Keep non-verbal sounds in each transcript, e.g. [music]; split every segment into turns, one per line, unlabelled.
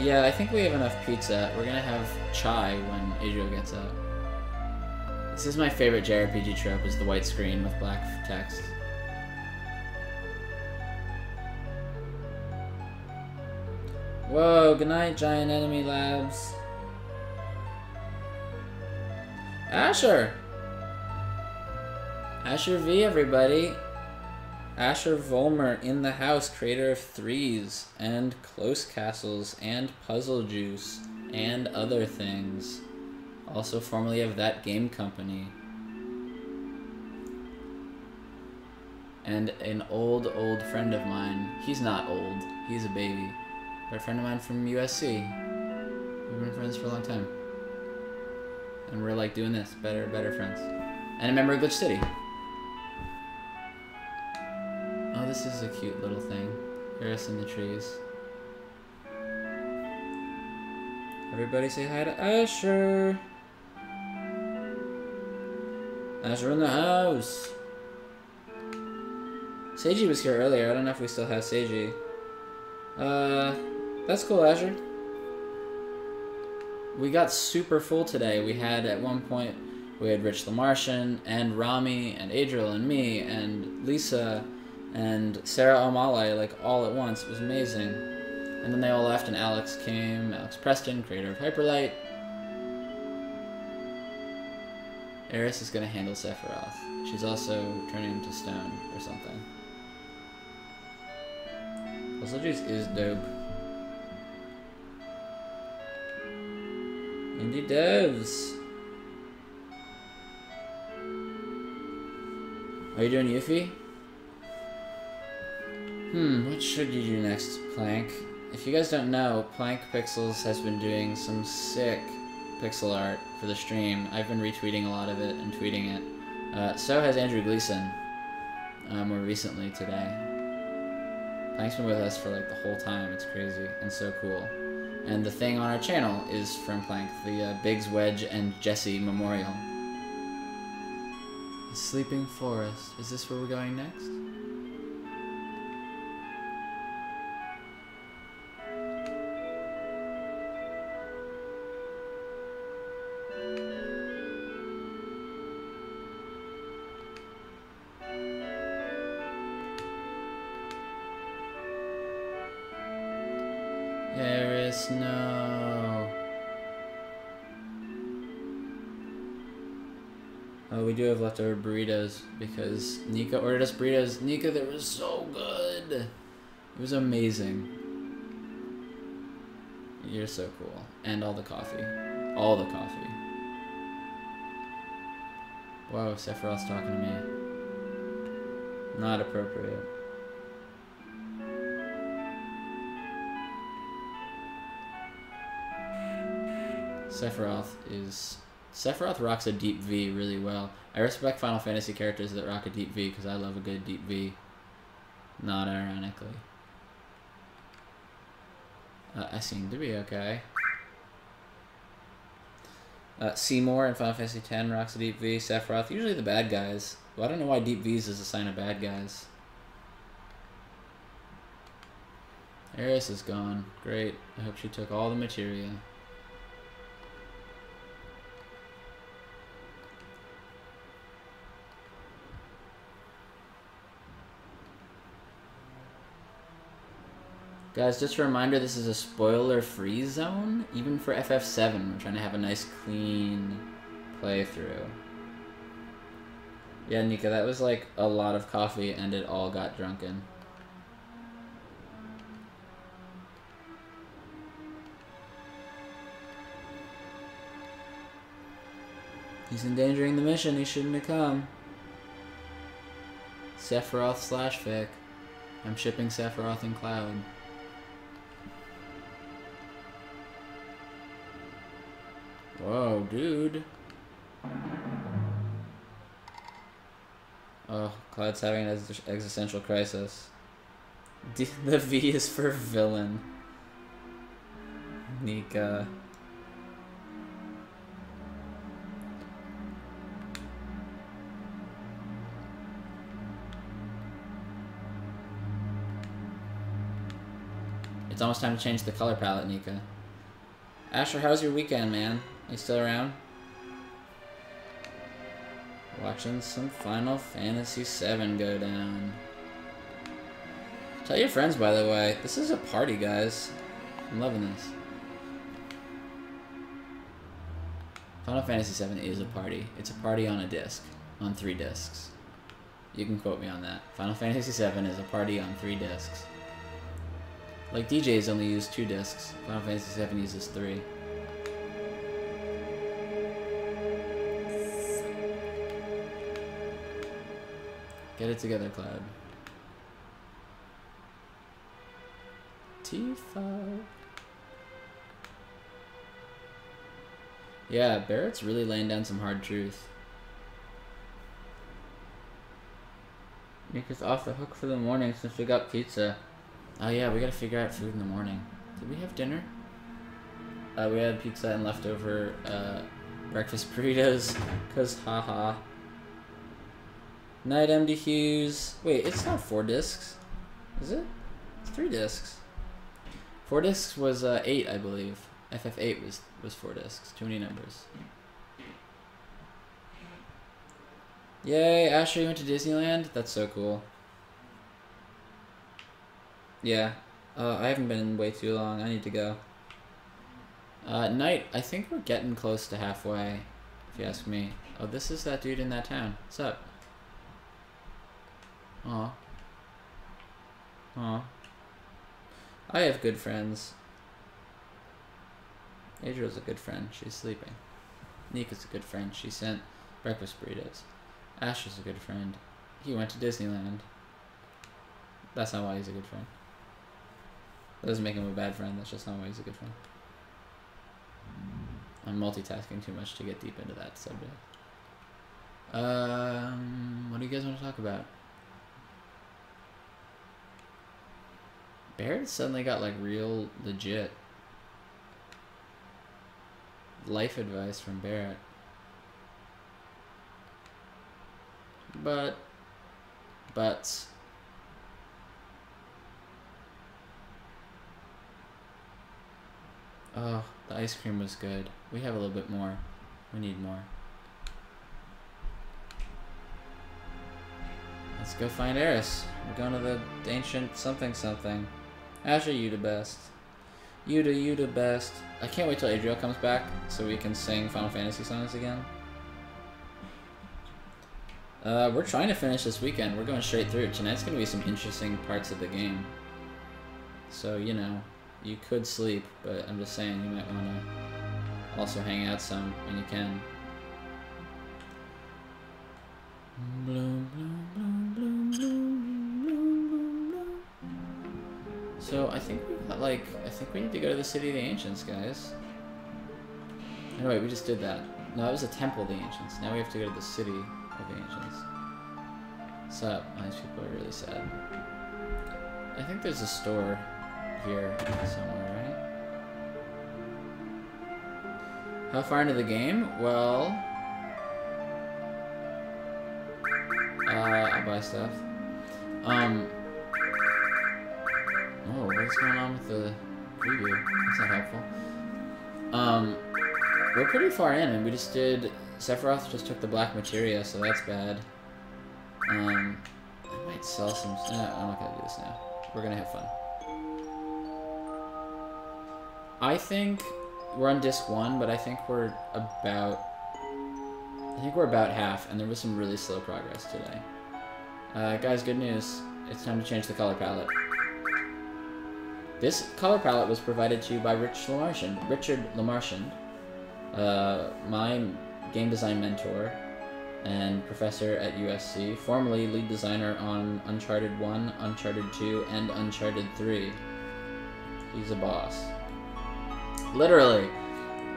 Yeah, I think we have enough pizza. We're gonna have chai when Adriel gets up. This is my favorite JRPG trope, is the white screen with black text. Whoa, good night, giant enemy labs. Asher! Asher V, everybody. Asher Vollmer in the house, creator of Threes, and Close Castles, and Puzzle Juice, and other things. Also formerly of That Game Company. And an old, old friend of mine. He's not old, he's a baby. But a friend of mine from USC. We've been friends for a long time. And we're like doing this, better, better friends. And a member of Glitch City. This is a cute little thing. Aeris in the trees. Everybody say hi to Asher. Asher in the house. Seiji was here earlier. I don't know if we still have Seiji. Uh, that's cool, Asher. We got super full today. We had, at one point, we had Rich Lemarchand, and Rami, and Adriel, and me, and Lisa, and Sarah O'Malley, like, all at once. It was amazing. And then they all left, and Alex came. Alex Preston, creator of Hyperlight. Aeris is going to handle Sephiroth. She's also turning him to stone or something. Puzzle Juice is dope. Indie devs. Are you doing Yuffie? Hmm, what should you do next, Plank? If you guys don't know, Plank Pixels has been doing some sick pixel art for the stream. I've been retweeting a lot of it and tweeting it. Uh, so has Andrew Gleason, uh, more recently today. Plank's been with us for like the whole time. It's crazy and so cool. And the thing on our channel is from Plank, the uh, Biggs Wedge and Jesse Memorial. The Sleeping Forest. Is this where we're going next? Have leftover burritos because Nika ordered us burritos. Nika, they were so good. It was amazing. You're so cool. And all the coffee. All the coffee. Whoa, Sephiroth's talking to me. Not appropriate. Sephiroth is Sephiroth rocks a deep V really well. I respect Final Fantasy characters that rock a deep V because I love a good deep V. Not ironically. Uh, I seem to be okay. Uh, Seymour in Final Fantasy X rocks a deep V. Sephiroth, usually the bad guys. Well, I don't know why deep Vs is a sign of bad guys. Aeris is gone. Great. I hope she took all the materia. Guys, just a reminder, this is a spoiler-free zone, even for FF7. We're trying to have a nice, clean playthrough. Yeah, Nika, that was like a lot of coffee and it all got drunken. He's endangering the mission, he shouldn't have come. Sephiroth slash Vic. I'm shipping Sephiroth and Cloud. Whoa, dude. Oh, Cloud's having an existential crisis. [laughs] D the V is for villain. Nika. It's almost time to change the color palette, Nika. Asher, how's your weekend, man? You still around? Watching some Final Fantasy VII go down. Tell your friends, by the way. This is a party, guys. I'm loving this. Final Fantasy VII is a party. It's a party on a disc. On three discs. You can quote me on that. Final Fantasy VII is a party on three discs. Like DJs only use two discs. Final Fantasy VII uses three. Get it together, Cloud. Tifa. Yeah, Barret's really laying down some hard truth. Nick is off the hook for the morning since we got pizza. Oh yeah, we gotta figure out food in the morning. Did we have dinner? Uh, we had pizza and leftover uh, breakfast [laughs] burritos, cause haha. Night MD Hughes. Wait, it's not four discs, is it? It's three discs. Four discs was uh, eight, I believe. FF8 was was four discs. Too many numbers. Yay, Asher, you went to Disneyland? That's so cool. Yeah. Uh, I haven't been way too long. I need to go. Uh, night, I think we're getting close to halfway, if you ask me. Oh, this is that dude in that town. What's up? Aw. Aw. I have good friends. Adriel's a good friend. She's sleeping. Nika's a good friend. She sent breakfast burritos. Ash is a good friend. He went to Disneyland. That's not why he's a good friend. That doesn't make him a bad friend. That's just not why he's a good friend. I'm multitasking too much to get deep into that subject. Um, what do you guys want to talk about? Barret suddenly got like real legit. Life advice from Barret. But, but, oh, the ice cream was good. We have a little bit more. We need more. Let's go find Aeris. We're going to the ancient something something. Asher, you the best. You the you the best. I can't wait till Adriel comes back so we can sing Final Fantasy songs again. Uh, we're trying to finish this weekend. We're going straight through. Tonight's going to be some interesting parts of the game. So, you know, you could sleep, but I'm just saying you might want to also hang out some when you can. So I think we got like I think we need to go to the city of the ancients, guys. Anyway, we just did that. No, that was a temple of the ancients. Now we have to go to the city of the ancients. What's up? These people are really sad. I think there's a store here somewhere, right? How far into the game? Well, uh, I'll buy stuff. Um, oh, what's going on with the preview? That's not helpful. Um, we're pretty far in, and we just did... Sephiroth just took the Black Materia, so that's bad. Um, I might sell some... Uh, I'm not gonna do this now. We're gonna have fun. I think we're on disc one, but I think we're about... I think we're about half, and there was some really slow progress today. Uh, guys, good news. It's time to change the color palette. This color palette was provided to you by Rich Lemarchand, Richard Lemarchand, uh, my game design mentor and professor at USC, formerly lead designer on Uncharted 1, Uncharted 2, and Uncharted 3. He's a boss. Literally.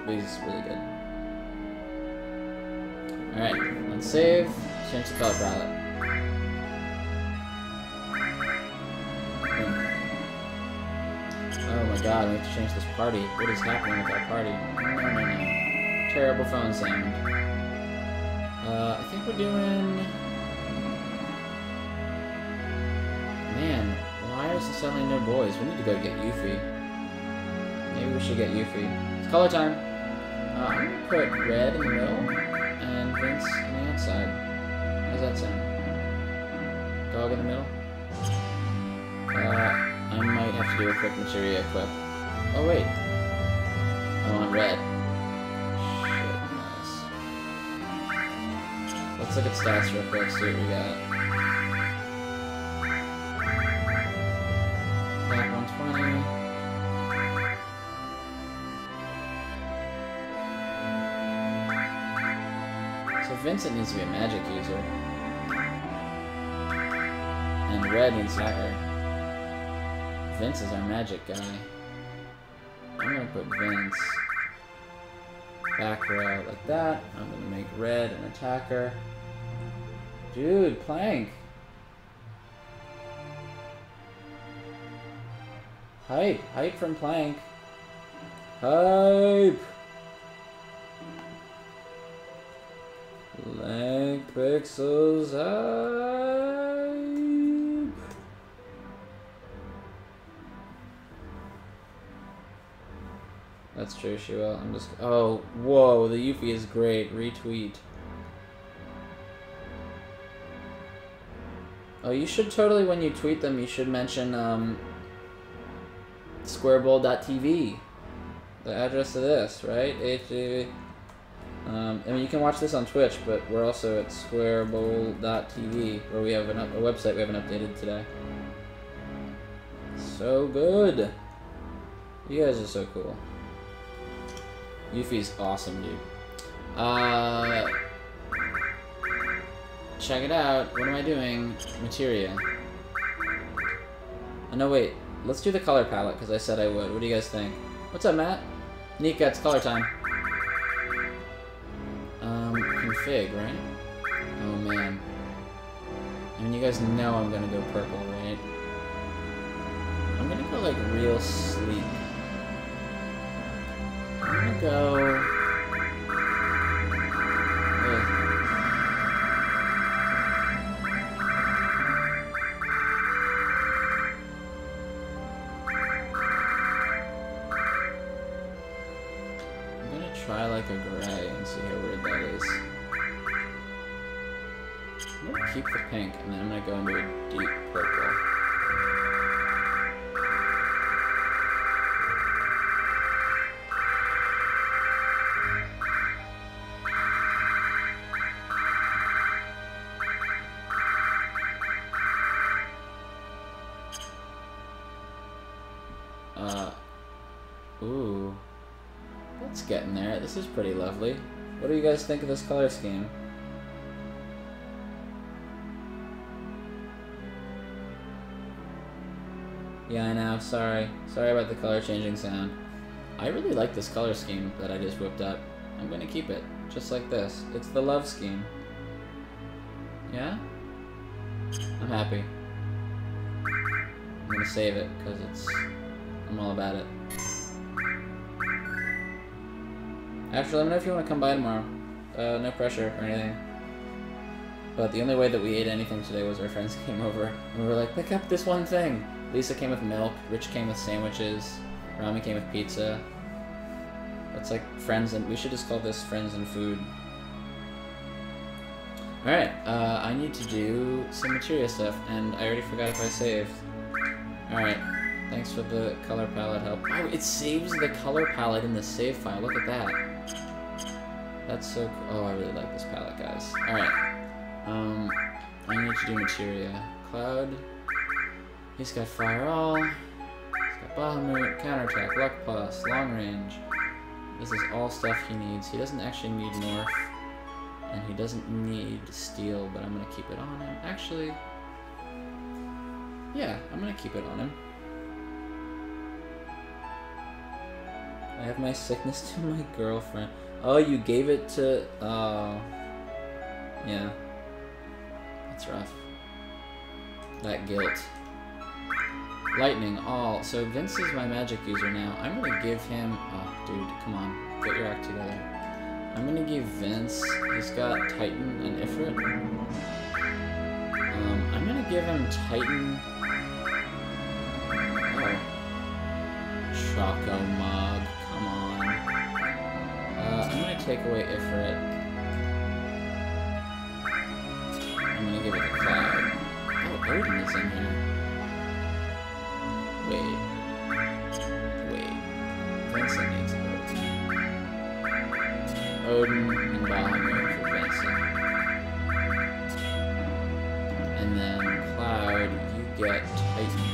He's really good. Alright, let's save. Change the color palette. My god, we have to change this party. What is happening with our party? No, no, no. Terrible phone sound. Uh, I think we're doing... Man, why is there suddenly no boys? We need to go get Yuffie. Maybe we should get Yuffie. It's color time. Uh, I'm gonna put red in the middle and Vince on the outside. How's that sound? Dog in the middle? Uh, I might have to do a quick materia equip. Oh wait. I want red. Shit, nice. Let's look at stats real quick, see what we got. Attack 120. So Vincent needs to be a magic user. And Red needs hacker. Vince is our magic guy. I'm gonna put Vince back row like that. I'm gonna make Red an attacker. Dude, Plank! Hype! Hype from Plank! Hype! Leg pixels hype! That's true, she will. I'm just. Oh, whoa, the Yuffie is great. Retweet. Oh, you should totally, when you tweet them, you should mention um, squarebowl.tv. The address of this, right? HTV. Um, I mean, you can watch this on Twitch, but we're also at squarebowl.tv, where we have an a website we haven't updated today. So good. You guys are so cool. Yuffie's awesome, dude. Uh, check it out. What am I doing? Materia. Oh, no, wait. Let's do the color palette, because I said I would. What do you guys think? What's up, Matt? Nika, it's color time. Um, config, right? Oh, man. I mean, you guys know I'm gonna go purple, right? I'm gonna go, like, real sleek. Go... This is pretty lovely. What do you guys think of this color scheme? Yeah, I know. Sorry. Sorry about the color changing sound. I really like this color scheme that I just whipped up. I'm gonna keep it. Just like this. It's the love scheme. Yeah? I'm happy. I'm gonna save it, because it's... I'm all about it. Actually, let me know if you want to come by tomorrow. Uh, no pressure or anything. But the only way that we ate anything today was our friends [laughs] came over and we were like, pick up this one thing. Lisa came with milk, Rich came with sandwiches, Rami came with pizza. It's like friends and we should just call this friends and food. Alright, uh, I need to do some materia stuff and I already forgot if I saved. Alright, thanks for the color palette help. Oh, it saves the color palette in the save file, look at that. That's so cool. Oh, I really like this palette, guys. Alright. Um, I need to do materia. Cloud. He's got fire all. He's got Bahamut, counterattack, luck plus, long range. This is all stuff he needs. He doesn't actually need morph. And he doesn't need steel, but I'm gonna keep it on him. Actually, yeah, I'm gonna keep it on him. I have my sickness [laughs] to my girlfriend. Oh, you gave it to. Oh. Yeah. That's rough. That guilt. Lightning, all. So Vince is my magic user now. I'm gonna give him. Oh, dude, come on. Get your act together. I'm gonna give Vince. He's got Titan and Ifrit. Um, I'm gonna give him Titan. Oh. Choco Mog. Come on. Take away Ifrit. I'm gonna give it to Cloud. Oh, Odin is in here. Wait. Wait. Vincent needs Odin. Odin and Bahamut for Vincent. And then Cloud, you get Titan.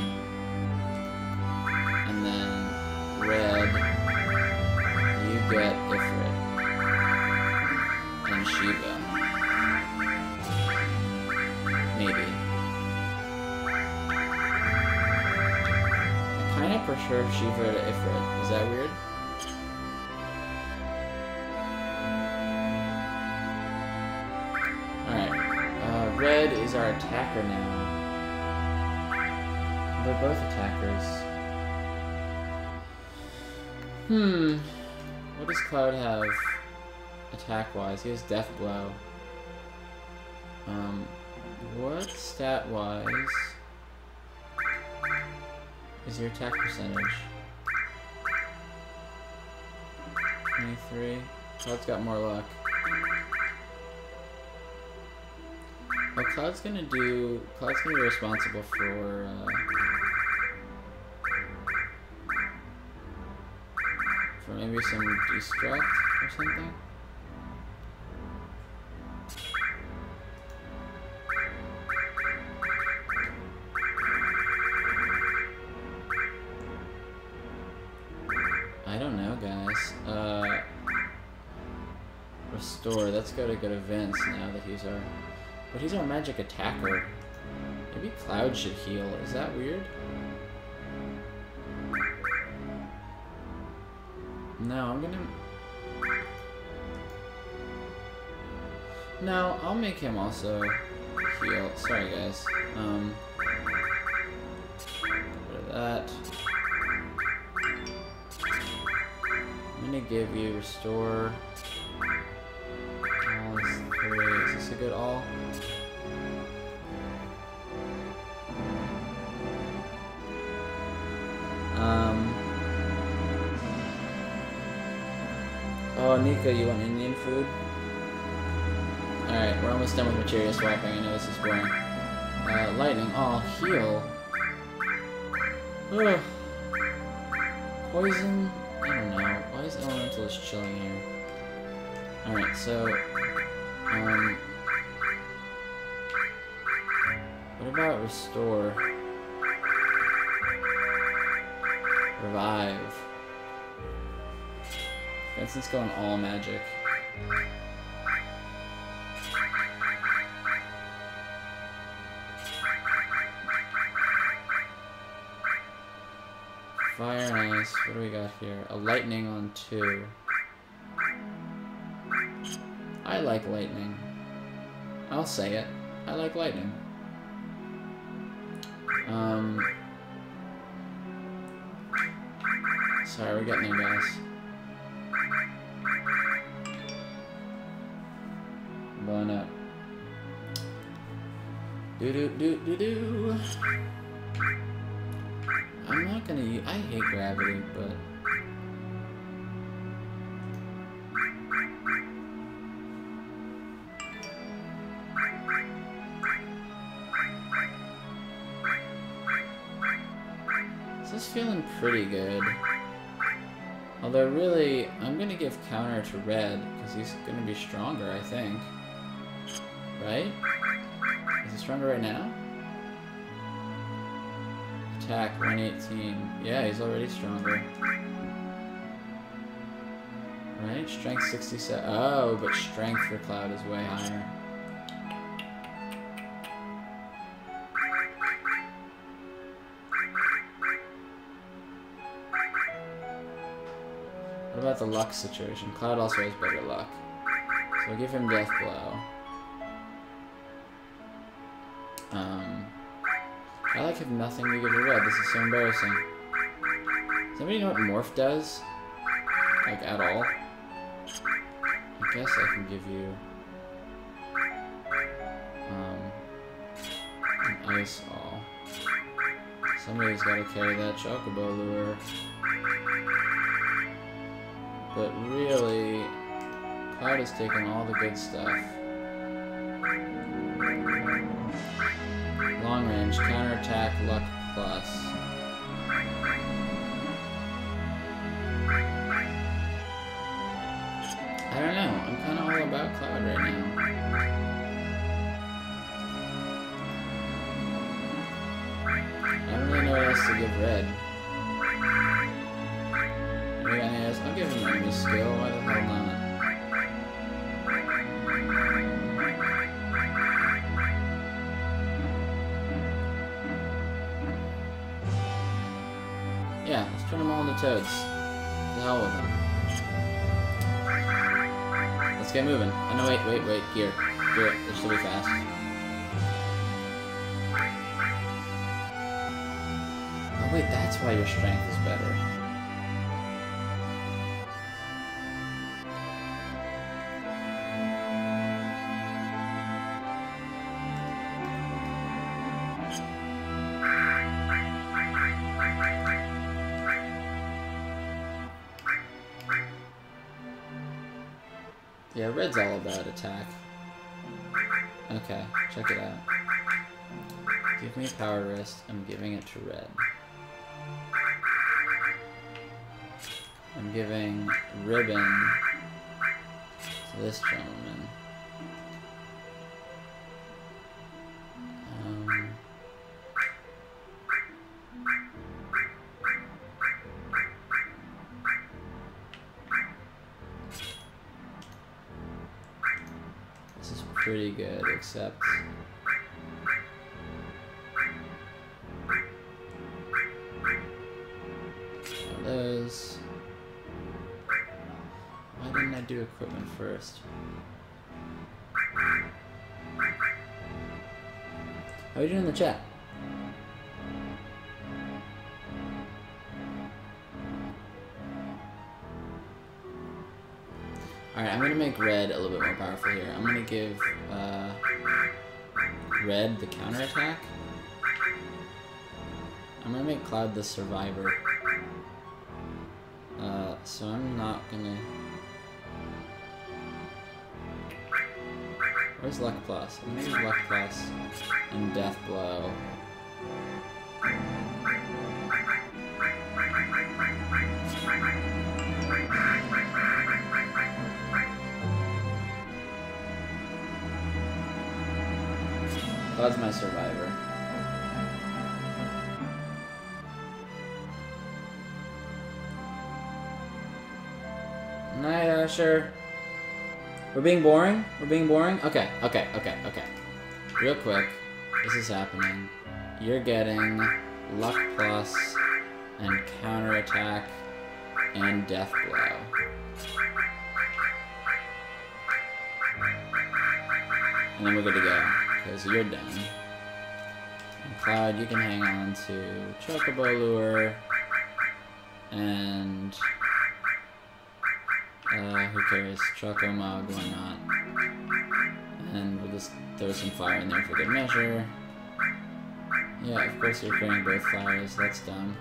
Of prefer Shiva to Ifrit. Is that weird? Alright. Uh, Red is our attacker now. They're both attackers. Hmm. What does Cloud have attack-wise? He has Death Blow. Um, what stat-wise is your attack percentage? 23. Cloud's got more luck. Well, Cloud's gonna do. Cloud's gonna be responsible for. Uh, for maybe some destruct or something. Let's go to go to Vince now that he's our. But he's our magic attacker. Maybe Cloud should heal. Is that weird? No, I'm gonna... No, I'll make him also heal. Sorry, guys. Um... That. I'm gonna give you restore. Nika, you want Indian food? Alright, we're almost done with materia swapping. I know this is boring. Uh, lightning. Oh, heal. Ugh. Poison? I don't know. Why is elemental is chilling here? Alright, so... Um... What about restore? Revive. Vincent's going all magic. Fire and ice. What do we got here? A lightning on two. I like lightning. I'll say it. I like lightning. Um. Sorry, we're getting there, guys. Do do do do do. I'm not gonna use. I hate gravity, but. This is feeling pretty good. Although really, I'm gonna give counter to red, because he's gonna be stronger, I think. Right? Stronger right now? Attack 118. Yeah, he's already stronger. Right? Strength 67. Oh, but strength for Cloud is way higher. What about the luck situation? Cloud also has better luck. So give him Death Blow. Um, I like have nothing to give to red. This is so embarrassing. Does anybody know what Morph does? Like, at all? I guess I can give you... Um, an Ice All. Somebody's gotta carry that Chocobo lure. But really, Cloud has taken all the good stuff. Counterattack, luck plus. I don't know. I'm kind of all about Cloud right now. I don't really know what else to give Red. Maybe any else? I'll give him a skill. Why the hell not? Toads. To hell with them. Let's get moving. Oh no, wait, wait, wait, gear. Do it. Should be fast. Oh wait, that's why your strength is better. Attack. Okay, check it out. Give me a power wrist, I'm giving it to red. I'm giving ribbon to this gentleman. Except those. Why didn't I do equipment first? How are you doing in the chat? Alright, I'm gonna make red a little bit more powerful here. I'm gonna give uh, red the counterattack. I'm gonna make Cloud the survivor. Uh, so I'm not gonna... Where's Luck Plus? I'm gonna use Luck Plus and Death Blow. Cloud's my survivor. Night Asher. We're being boring? We're being boring? Okay, okay, okay, okay. Real quick, this is happening. You're getting luck plus and counterattack and death blow. And then we're good to go, because you're done. And Cloud, you can hang on to Chocobo Lure and uh, who cares? Choco Mog, why not? And we'll just throw some fire in there for good measure. Yeah, of course you're carrying both fires, that's dumb.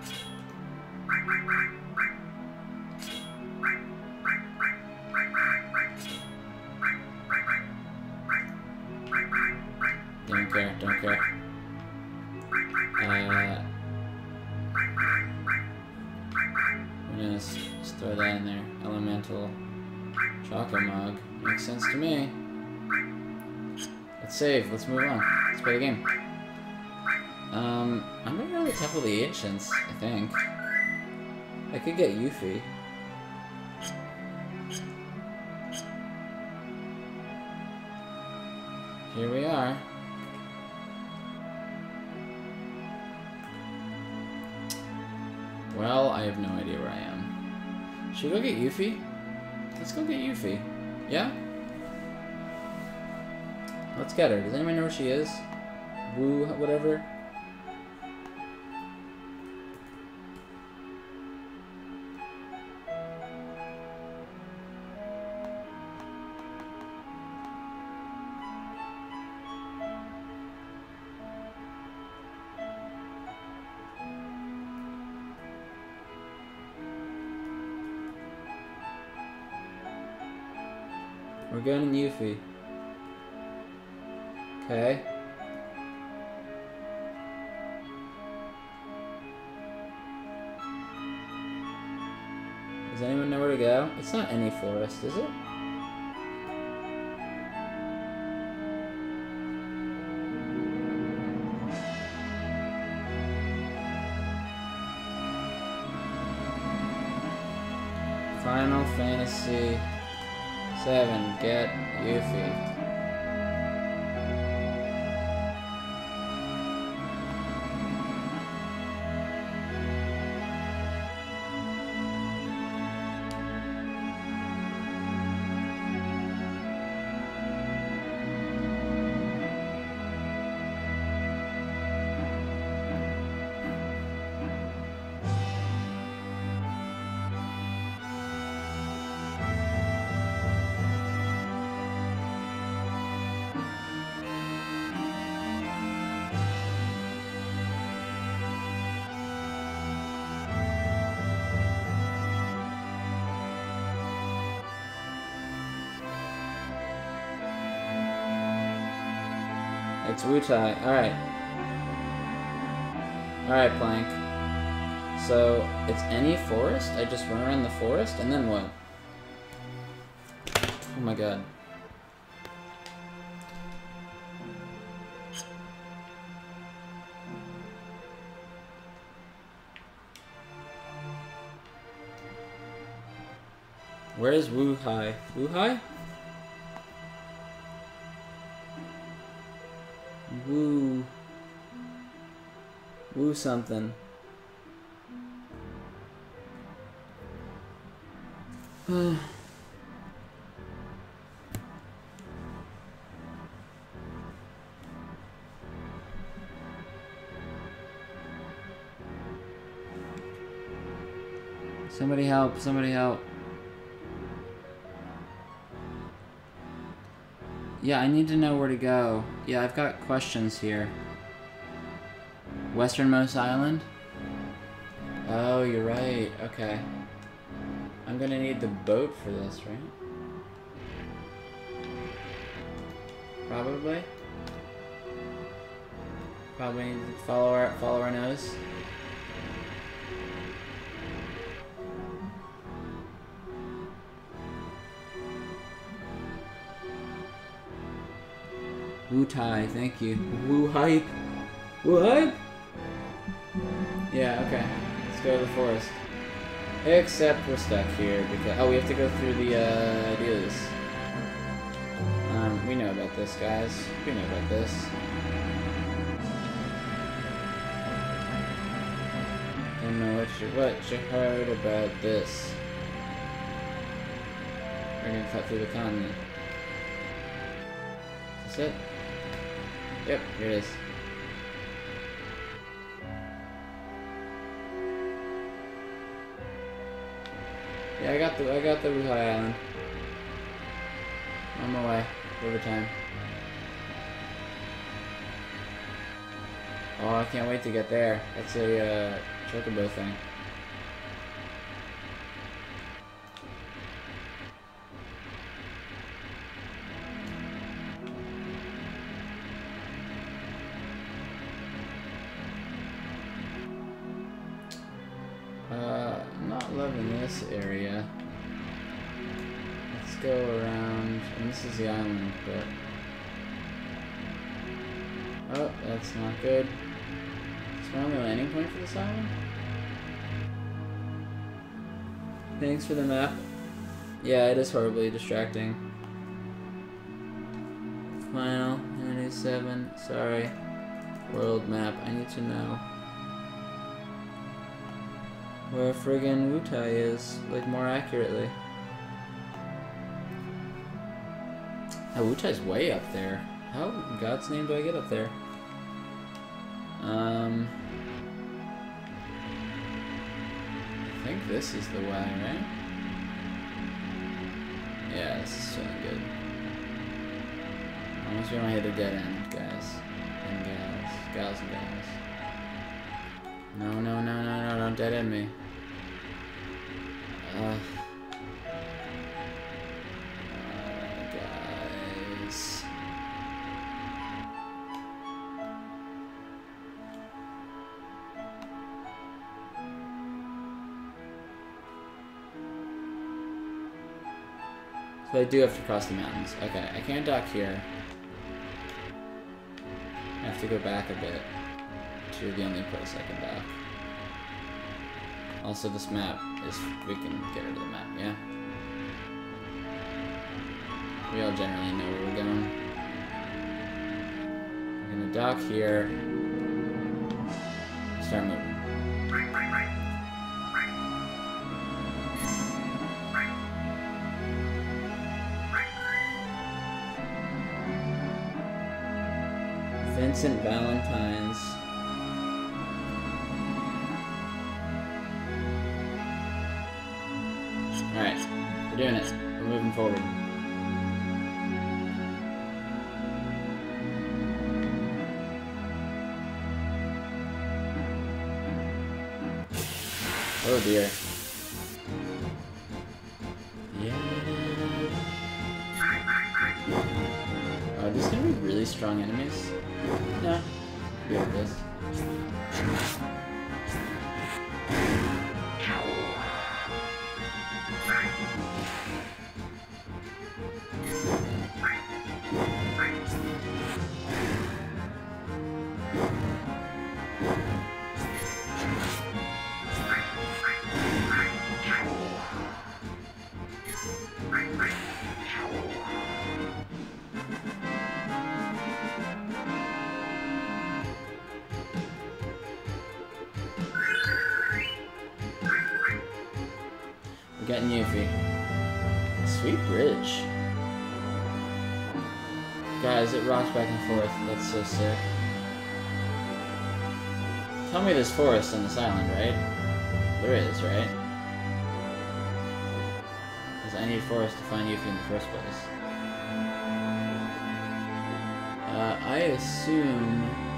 Move on. Let's play the game. Um, I'm gonna go with Temple of the Ancients, I think. I could get Yuffie. Here we are. Well, I have no idea where I am. Should we go get Yuffie? Let's go get Yuffie. Yeah? Let's get her. Does anyone know where she is? Woo, whatever. We're. Okay. Does anyone know where to go? It's not any forest, is it? Final Fantasy 7, get Yuffie. It's Wutai. Alright. Alright, Plank. So, it's any forest? I just run around the forest, and then what? Oh my god. Where is Wutai? Wutai? Something. [sighs] somebody help, somebody help. Yeah, I need to know where to go. Yeah, I've got questions here. Westernmost island? Oh, you're right. Okay. I'm gonna need the boat for this, right? Probably. Probably need to follow our follow our nose. Wutai, thank you. Wu hype. Woo hype? Let's go to the forest. Except we're stuck here because oh we have to go through the uh. Um, we know about this guys. We know about this. Don't know what you what you heard about this. We're gonna cut through the continent. This it? Yep, here it is. Yeah, I got the I got the Wutai Island. On my way. River time. Oh, I can't wait to get there. That's a uh, chocobo thing. Thanks for the map. Yeah, it is horribly distracting. Final 97, sorry. World map, I need to know where friggin' Wutai is, like more accurately. Oh, Wutai's way up there. How in God's name do I get up there? Um, this is the way, right? Yeah, this is feeling good. Almost we don't hit a dead end, guys. And gals. Gals and gals. No, no, no, no, no, don't dead end me. Uh, So I do have to cross the mountains. Okay, I can't dock here. I have to go back a bit to the only place I can dock. Also, this map is... We can get rid of the map, yeah? We all generally know where we're going. We're gonna dock here. Start moving. Vincent Valentine's. Alright, we're doing it. We're moving forward. Oh dear. Yuffie. Sweet bridge. Guys, it rocks back and forth. That's so sick. Tell me there's forest on this island, right? There is, right? Because I need forest to find Yuffie in the first place. Uh, I assume...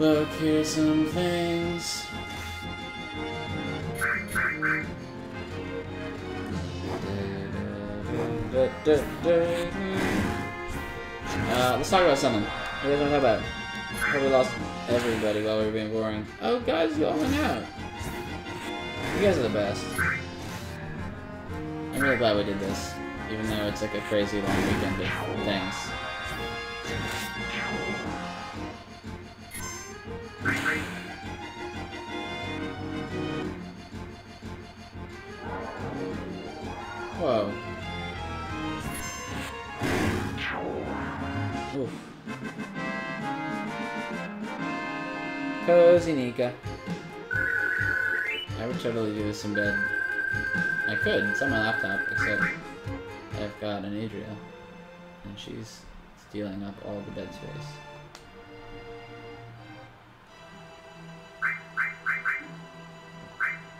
Look, here's some things. Uh, let's talk about something. What are you gonna talk about? Probably lost everybody while we were being boring. Oh, guys, you all hung out. You guys are the best. I'm really glad we did this, even though it's like a crazy long weekend of things. Totally do this in bed. I could, it's on my laptop, except I've got an Adria, and she's stealing up all the bed space.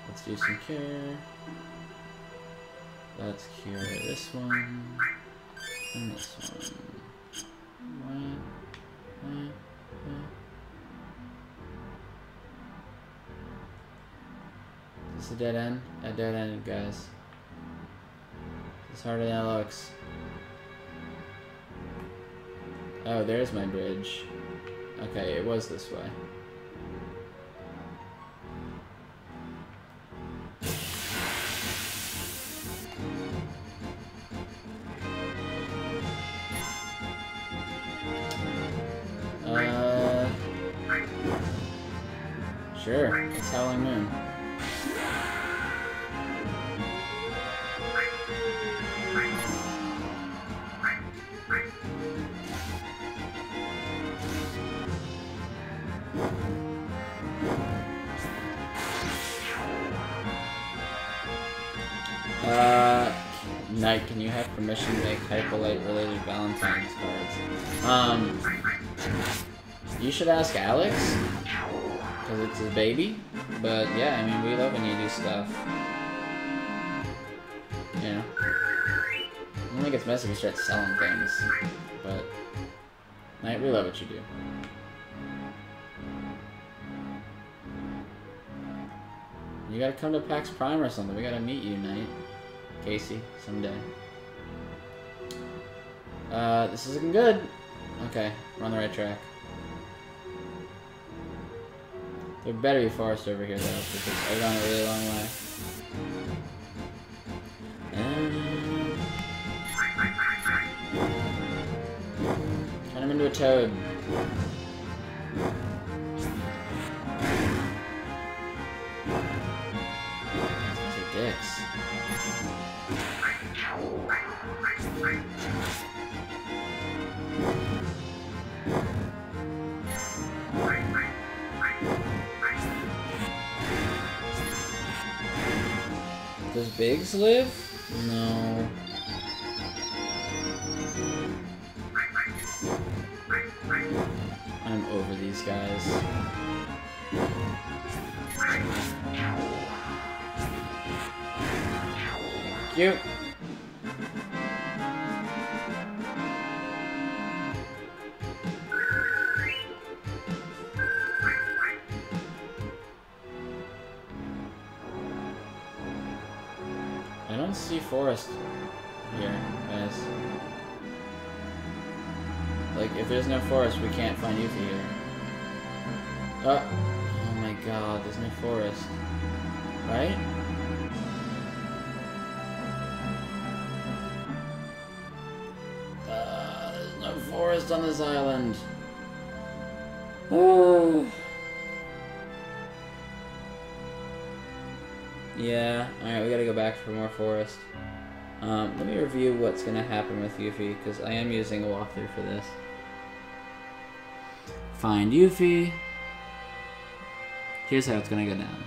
Let's do some cure. Let's cure this one, and this one. Wah, wah, wah. A dead end? A dead end, guys. It's harder than it looks. Oh, there's my bridge. Okay, it was this way. Ask Alex, because it's his baby. But yeah, I mean, we love when you do stuff. You know? I don't think it's best if you start selling things. But, Knight, we love what you do. You gotta come to PAX Prime or something. We gotta meet you, Knight. Casey, someday. Uh, this is looking good. Okay, we're on the right track. There better be forest over here though, because I've gone a really long way. Um, turn him into a toad. These dicks. Does Biggs live? No. I'm over these guys. Thank you. See forest here, guys. Like, if there's no forest, we can't find Yuffie here. Uh, oh my god, there's no forest. Right? Uh, there's no forest on this island. Oh. Yeah, alright, we gotta go back for more forest. Um, let me review what's gonna happen with Yuffie, because I am using a walkthrough for this. Find Yuffie. Here's how it's gonna go down.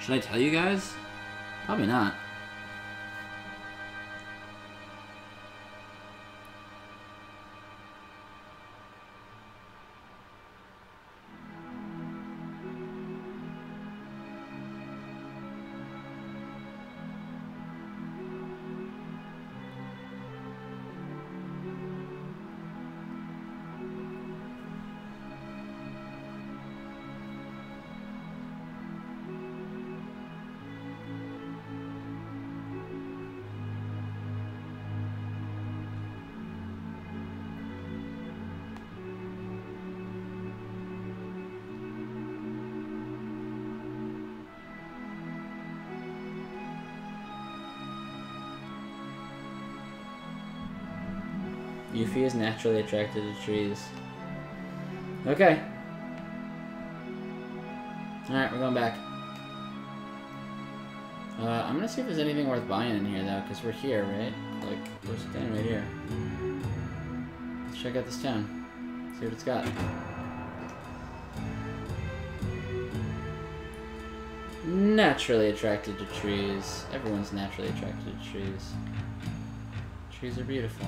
Should I tell you guys? Probably not. Yuffie is naturally attracted to trees. Okay. Alright, we're going back. Uh, I'm gonna see if there's anything worth buying in here, though, because we're here, right? Like, we're standing right here. Let's check out this town. See what it's got. Naturally attracted to trees. Everyone's naturally attracted to trees. Trees are beautiful.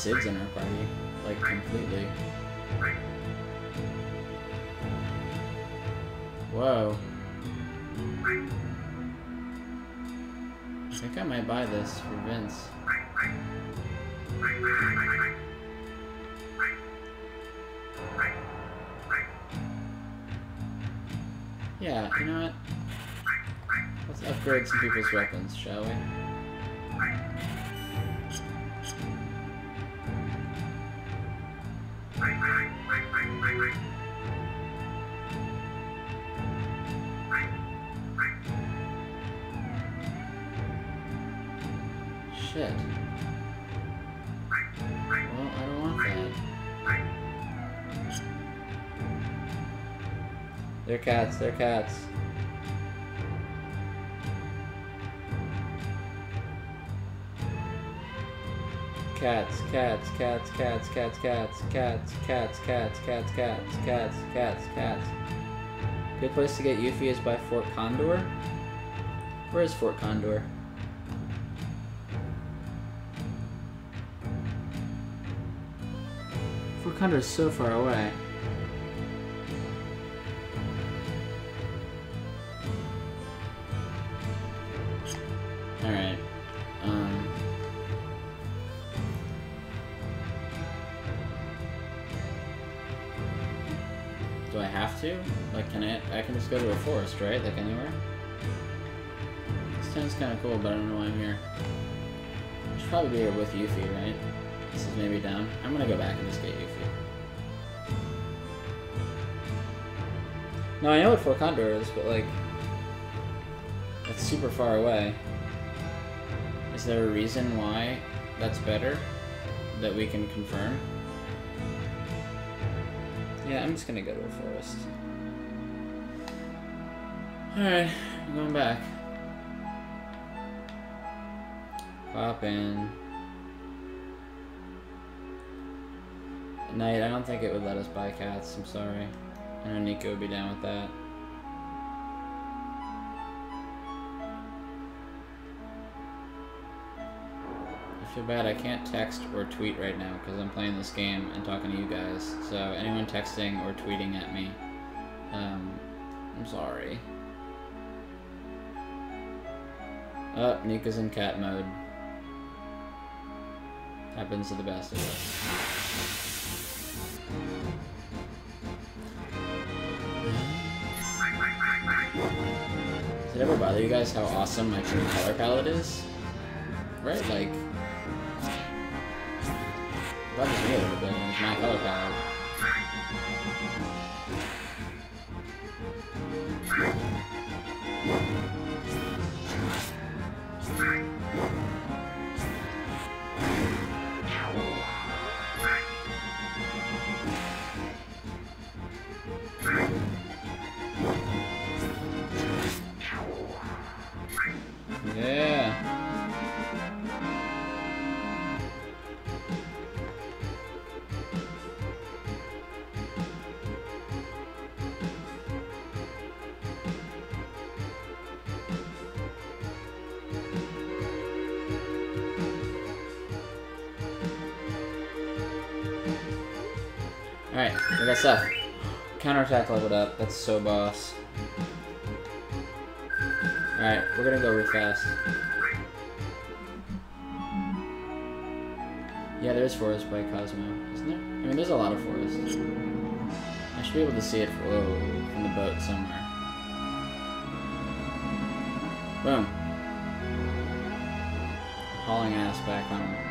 Cid's in our party. Like, completely. Whoa. I think I might buy this for Vince. Yeah, you know what? Let's upgrade some people's weapons, shall we? They're cats, cats. Cats, cats, cats, cats, cats, cats, cats, cats, cats, cats, cats, cats, cats. Good place to get Yuffie is by Fort Condor. Where is Fort Condor? Fort Condor is so far away. Alright. Um. Do I have to? Like, can I? I can just go to a forest, right? Like anywhere. This town's kind of cool, but I don't know why I'm here. I should probably be here with Yuffie, right? This is maybe down. I'm gonna go back and just get Yuffie. No, I know what Fort Condor is, but like, It's super far away. Is there a reason why that's better that we can confirm? Yeah, I'm just gonna go to a forest. Alright, I'm going back. Pop in. Night, I don't think it would let us buy cats, I'm sorry. I know Nico would be down with that. Feel bad, I can't text or tweet right now because I'm playing this game and talking to you guys. So anyone texting or tweeting at me, um, I'm sorry. Oh, Nika's in cat mode. Happens to the best of us. Does it ever bother you guys how awesome my new color palette is? Right, like... ว่ามันจะไม่ stuff. Counterattack leveled up. That's so boss. Alright, we're gonna go real fast. Yeah, there's forest by Cosmo, isn't there? I mean, there's a lot of forest. I should be able to see it from the boat somewhere. Boom. Hauling ass back home.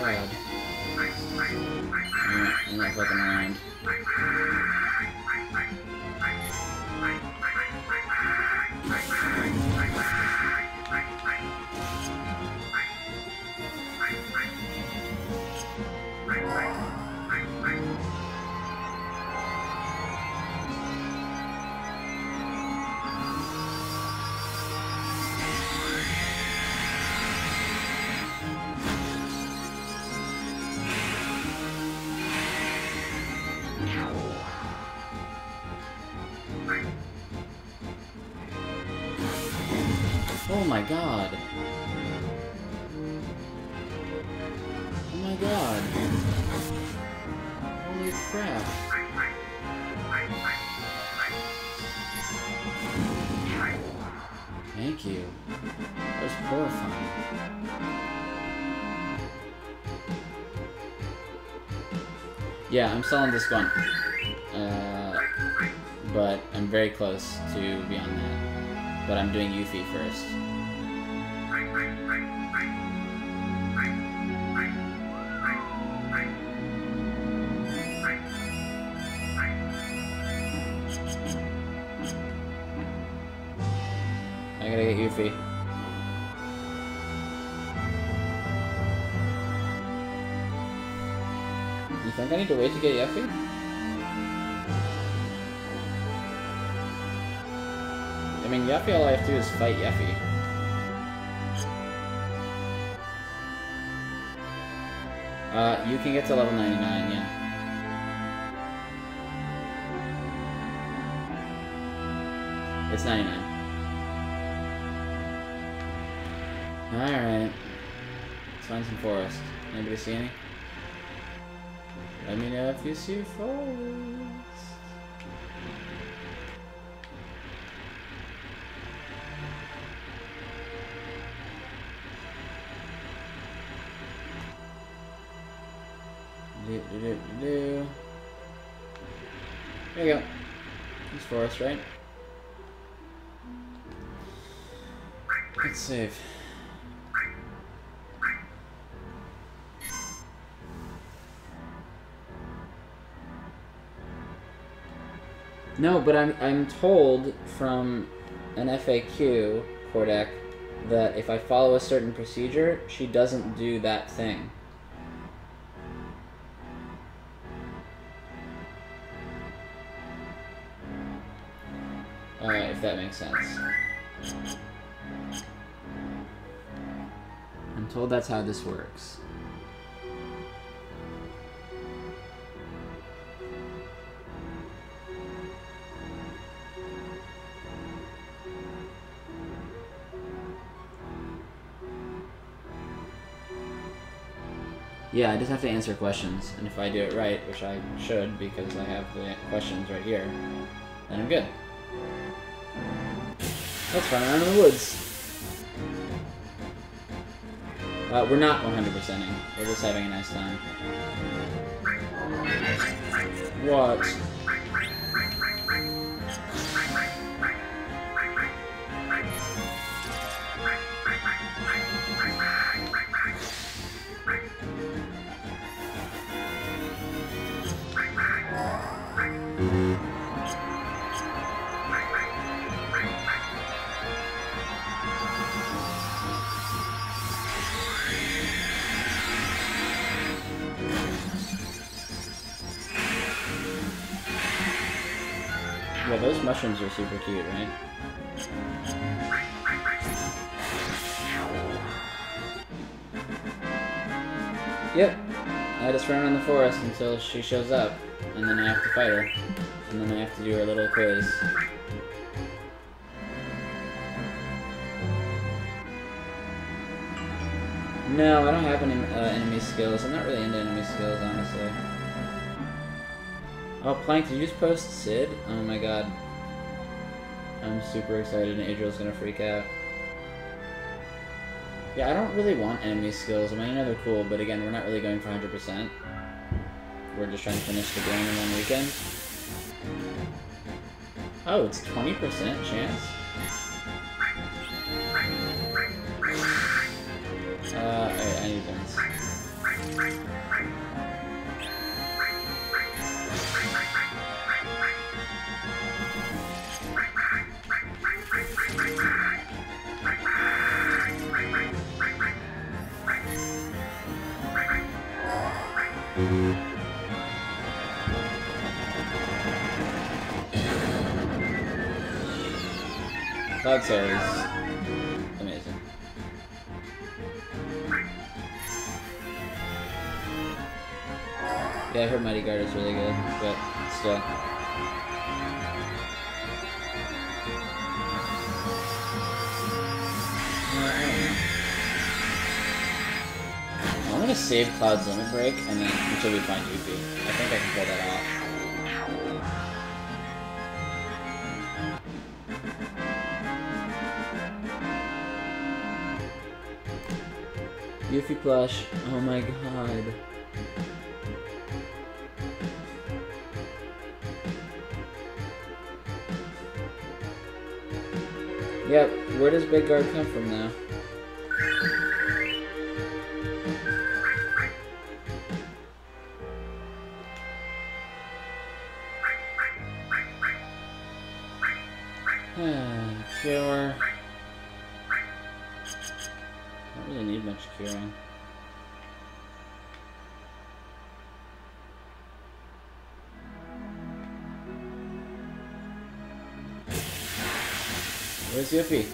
god. I'm not fucking around. My god. Oh my god. Holy crap. Thank you. That was horrifying. Yeah, I'm selling this one. Uh, but I'm very close to beyond that. But I'm doing Yuffie first. Think I need to wait to get Yuffie? I mean, Yuffie, all I have to do is fight Yuffie. Uh, you can get to level 99, yeah. It's 99. Alright. Let's find some forest. Anybody see any? If you forest. Do, do, do, do. There you go. It's forest, right? Let's save. No, but I'm I'm told from an FAQ, Kordek, that if I follow a certain procedure, she doesn't do that thing. Alright, if that makes sense. I'm told that's how this works. Yeah, I just have to answer questions, and if I do it right, which I should because I have the questions right here, then I'm good. Let's run around in the woods. Uh, we're not 100%ing. We're just having a nice time. What? Mushrooms are super cute, right? Yep. I just run around the forest until she shows up, and then I have to fight her. And then I have to do her little quiz. No, I don't have any uh, enemy skills. I'm not really into enemy skills, honestly. Oh, Plank, did you just post Cid? Oh my god. I'm super excited and Adriel's gonna freak out. Yeah, I don't really want enemy skills. I mean, I know they're cool, but again, we're not really going for 100%. We're just trying to finish the game in one weekend. Oh, it's 20% chance? stuff. I'm gonna save Cloud's Limit Break, and then until we find Yuffie. I think I can pull that off. Yuffie plush. Oh my god. Where does Big Guard come from now? Hmm, cure. Don't really need much curing. Where's Yuffie?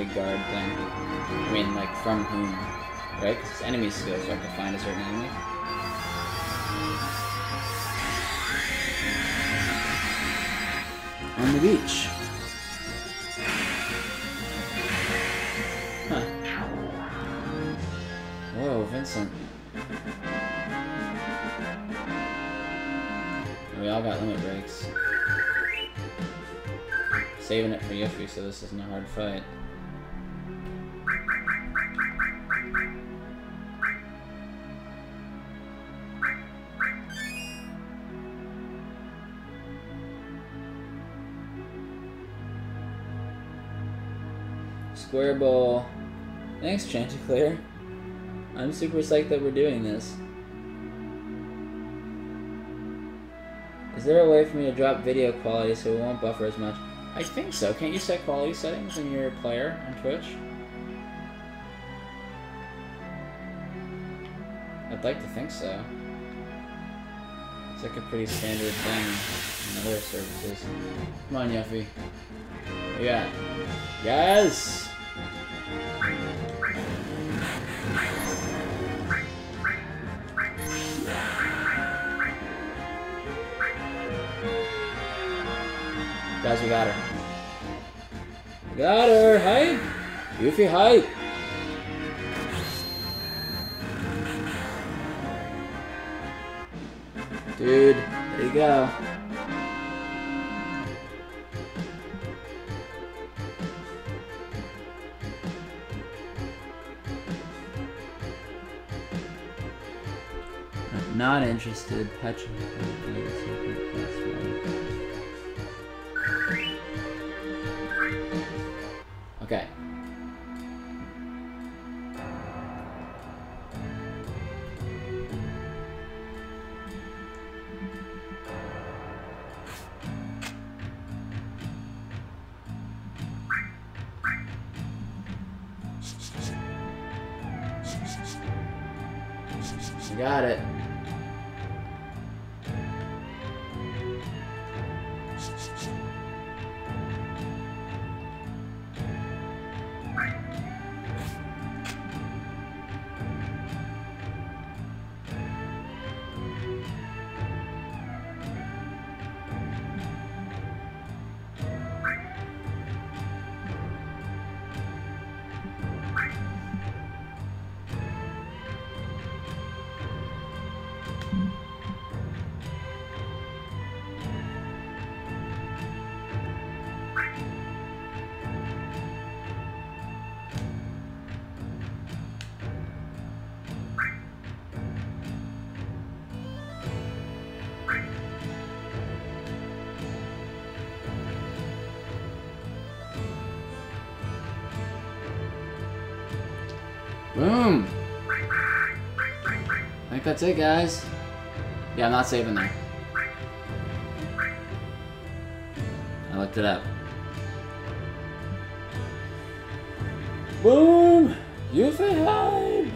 Big guard thing? I mean, like, from whom? Right? 'Cause it's enemy skill, so I have to find a certain enemy. On the beach. Huh. Whoa, Vincent. We all got limit breaks. Saving it for Yuffie so this isn't a hard fight. Square Bowl. Thanks, Chanticleer. I'm super psyched that we're doing this. Is there a way for me to drop video quality so it won't buffer as much? I think so. Can't you set quality settings in your player on Twitch? I'd like to think so. It's like a pretty standard thing in other services. Come on, Yuffie. Yeah. Yes! Guys, we got her. We got her! Hype! Yuffie hype! Dude, there you go. Not interested. Petrified. That's it, guys. Yeah, I'm not saving there. I looked it up. Boom! Hype!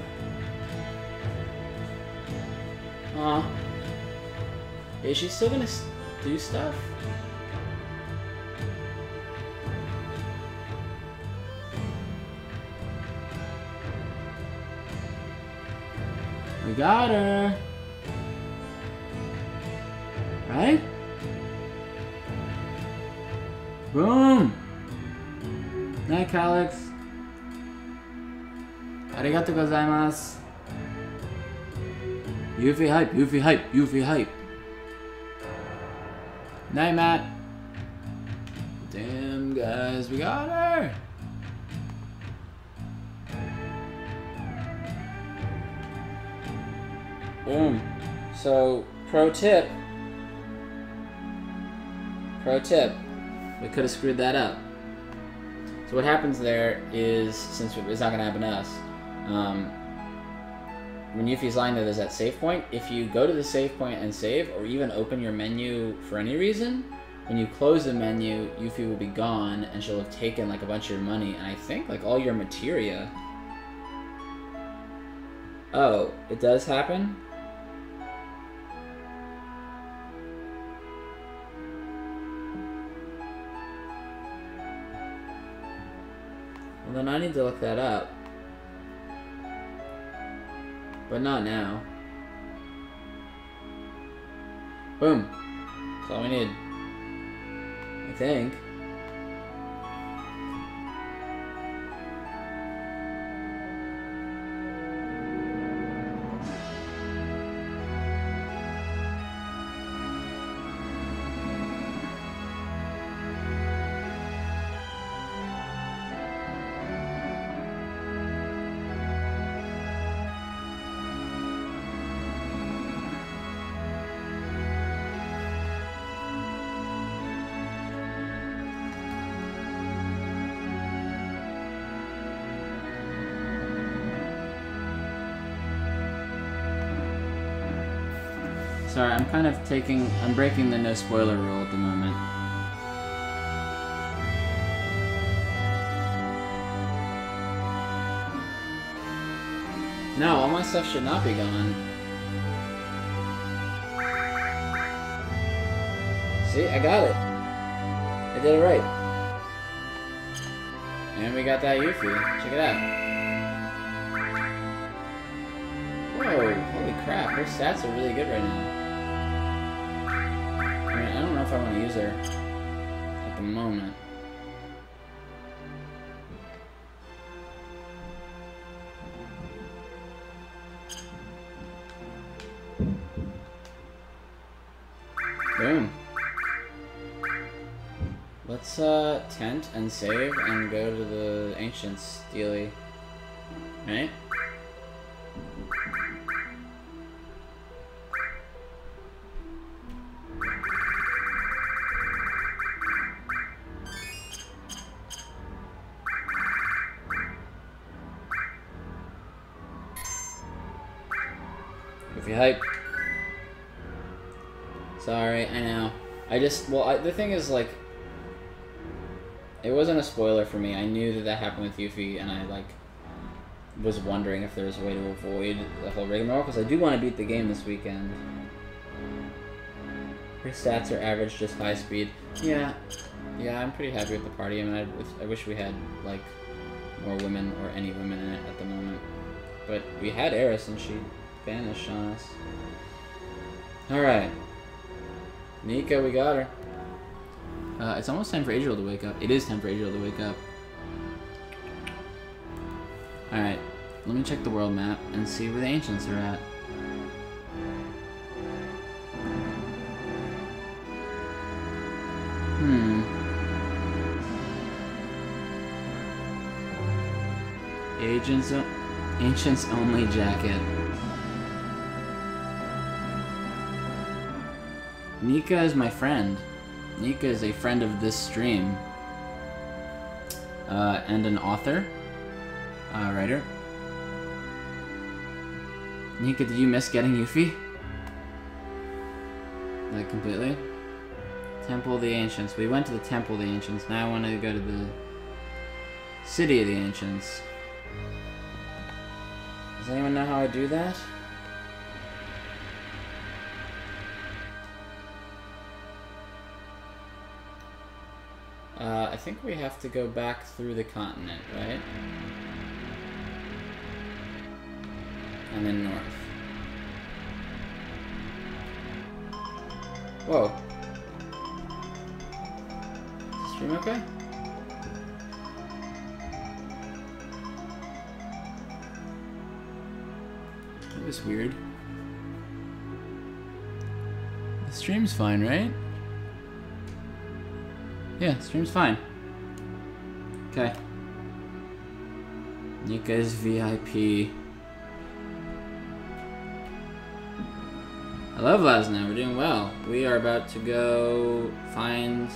Aw. Is she still gonna do stuff? Got her! Right? Boom! Night, Alex. Arigato gozaimasu. Yuffie hype, Yuffie hype, Yuffie hype. Night, Matt. Damn, guys, we got her! Boom. So, pro tip. Pro tip. We could have screwed that up. So what happens there is, since it's not going to happen to us, um, when Yuffie's lying there, there's that save point. If you go to the save point and save, or even open your menu for any reason, when you close the menu, Yuffie will be gone, and she'll have taken like a bunch of your money, and I think like all your materia. Oh, it does happen? Then I need to look that up. But not now. Boom. That's all we need. I think. Kind of taking, I'm breaking the no spoiler rule at the moment. No, all my stuff should not be gone. See, I got it. I did it right. And we got that Yuffie. Check it out. Whoa, holy crap, her stats are really good right now. Her at the moment. Boom. Let's uh tent and save and go to the ancients Steely. Right? Well, I, the thing is, like, it wasn't a spoiler for me. I knew that that happened with Yuffie, and I, like, was wondering if there was a way to avoid the whole rigmarole, because I do want to beat the game this weekend. Her stats are average, just high speed. Yeah, yeah, I'm pretty happy with the party. I mean, I, I wish we had, like, more women or any women in it at the moment. But we had Aeris, and she vanished on us. Alright. Nika, we got her. Uh, it's almost time for Adriel to wake up. It is time for Adriel to wake up. Alright, let me check the world map and see where the ancients are at. Hmm. Agents, Ancients only jacket. Nika is my friend. Nika is a friend of this stream. Uh, and an author. Uh, writer. Nika, did you miss getting Yuffie? Like, completely? Temple of the Ancients. We went to the Temple of the Ancients. Now I want to go to the City of the Ancients. Does anyone know how I do that? Think we have to go back through the continent, right? And then north. Whoa. Stream okay? That was weird. The stream's fine, right? Yeah, stream's fine. Okay. Nika's VIP. I love Lasna, we're doing well. We are about to go find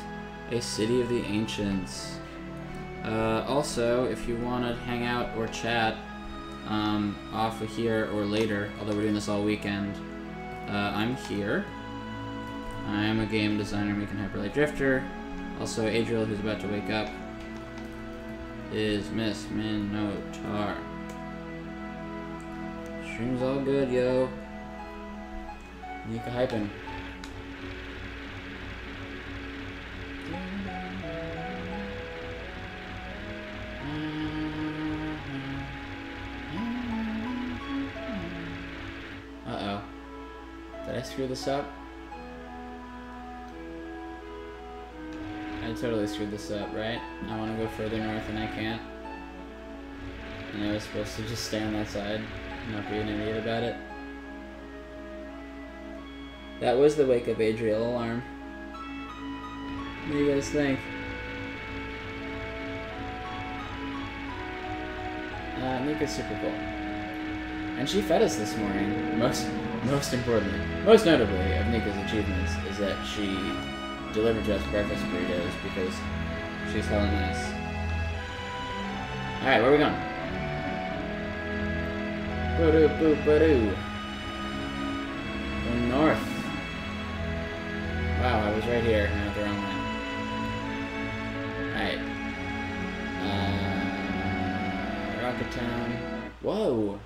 a city of the ancients. Uh, also, if you want to hang out or chat um, off of here or later, although we're doing this all weekend, uh, I'm here. I am a game designer making Hyperlight Drifter. Also, Adriel, who's about to wake up, is Miss Minotaur. Stream's all good, yo. Nika hyping. Uh-oh. Did I screw this up? Totally screwed this up, right? I want to go further north and I can't. And I was supposed to just stay on that side, not be an idiot about it. That was the wake up Adriel alarm. What do you guys think? Uh, Nika's super cool. And she fed us this morning. Most, most importantly, most notably of Nika's achievements is that she delivered to us breakfast burritos because she's hella nice. Alright, where are we going? Boo boo boo north. Wow, I was right here. I went the wrong way. Alright. Uh, Rocket Town. Whoa!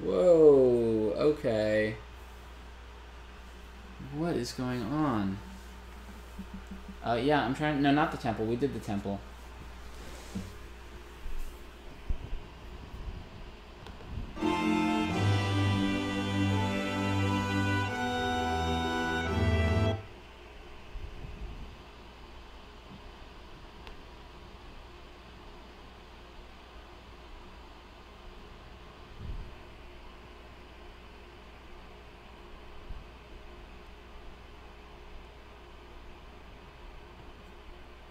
Whoa, okay. Is going on? Uh, yeah, I'm trying. No, not the temple. We did the temple.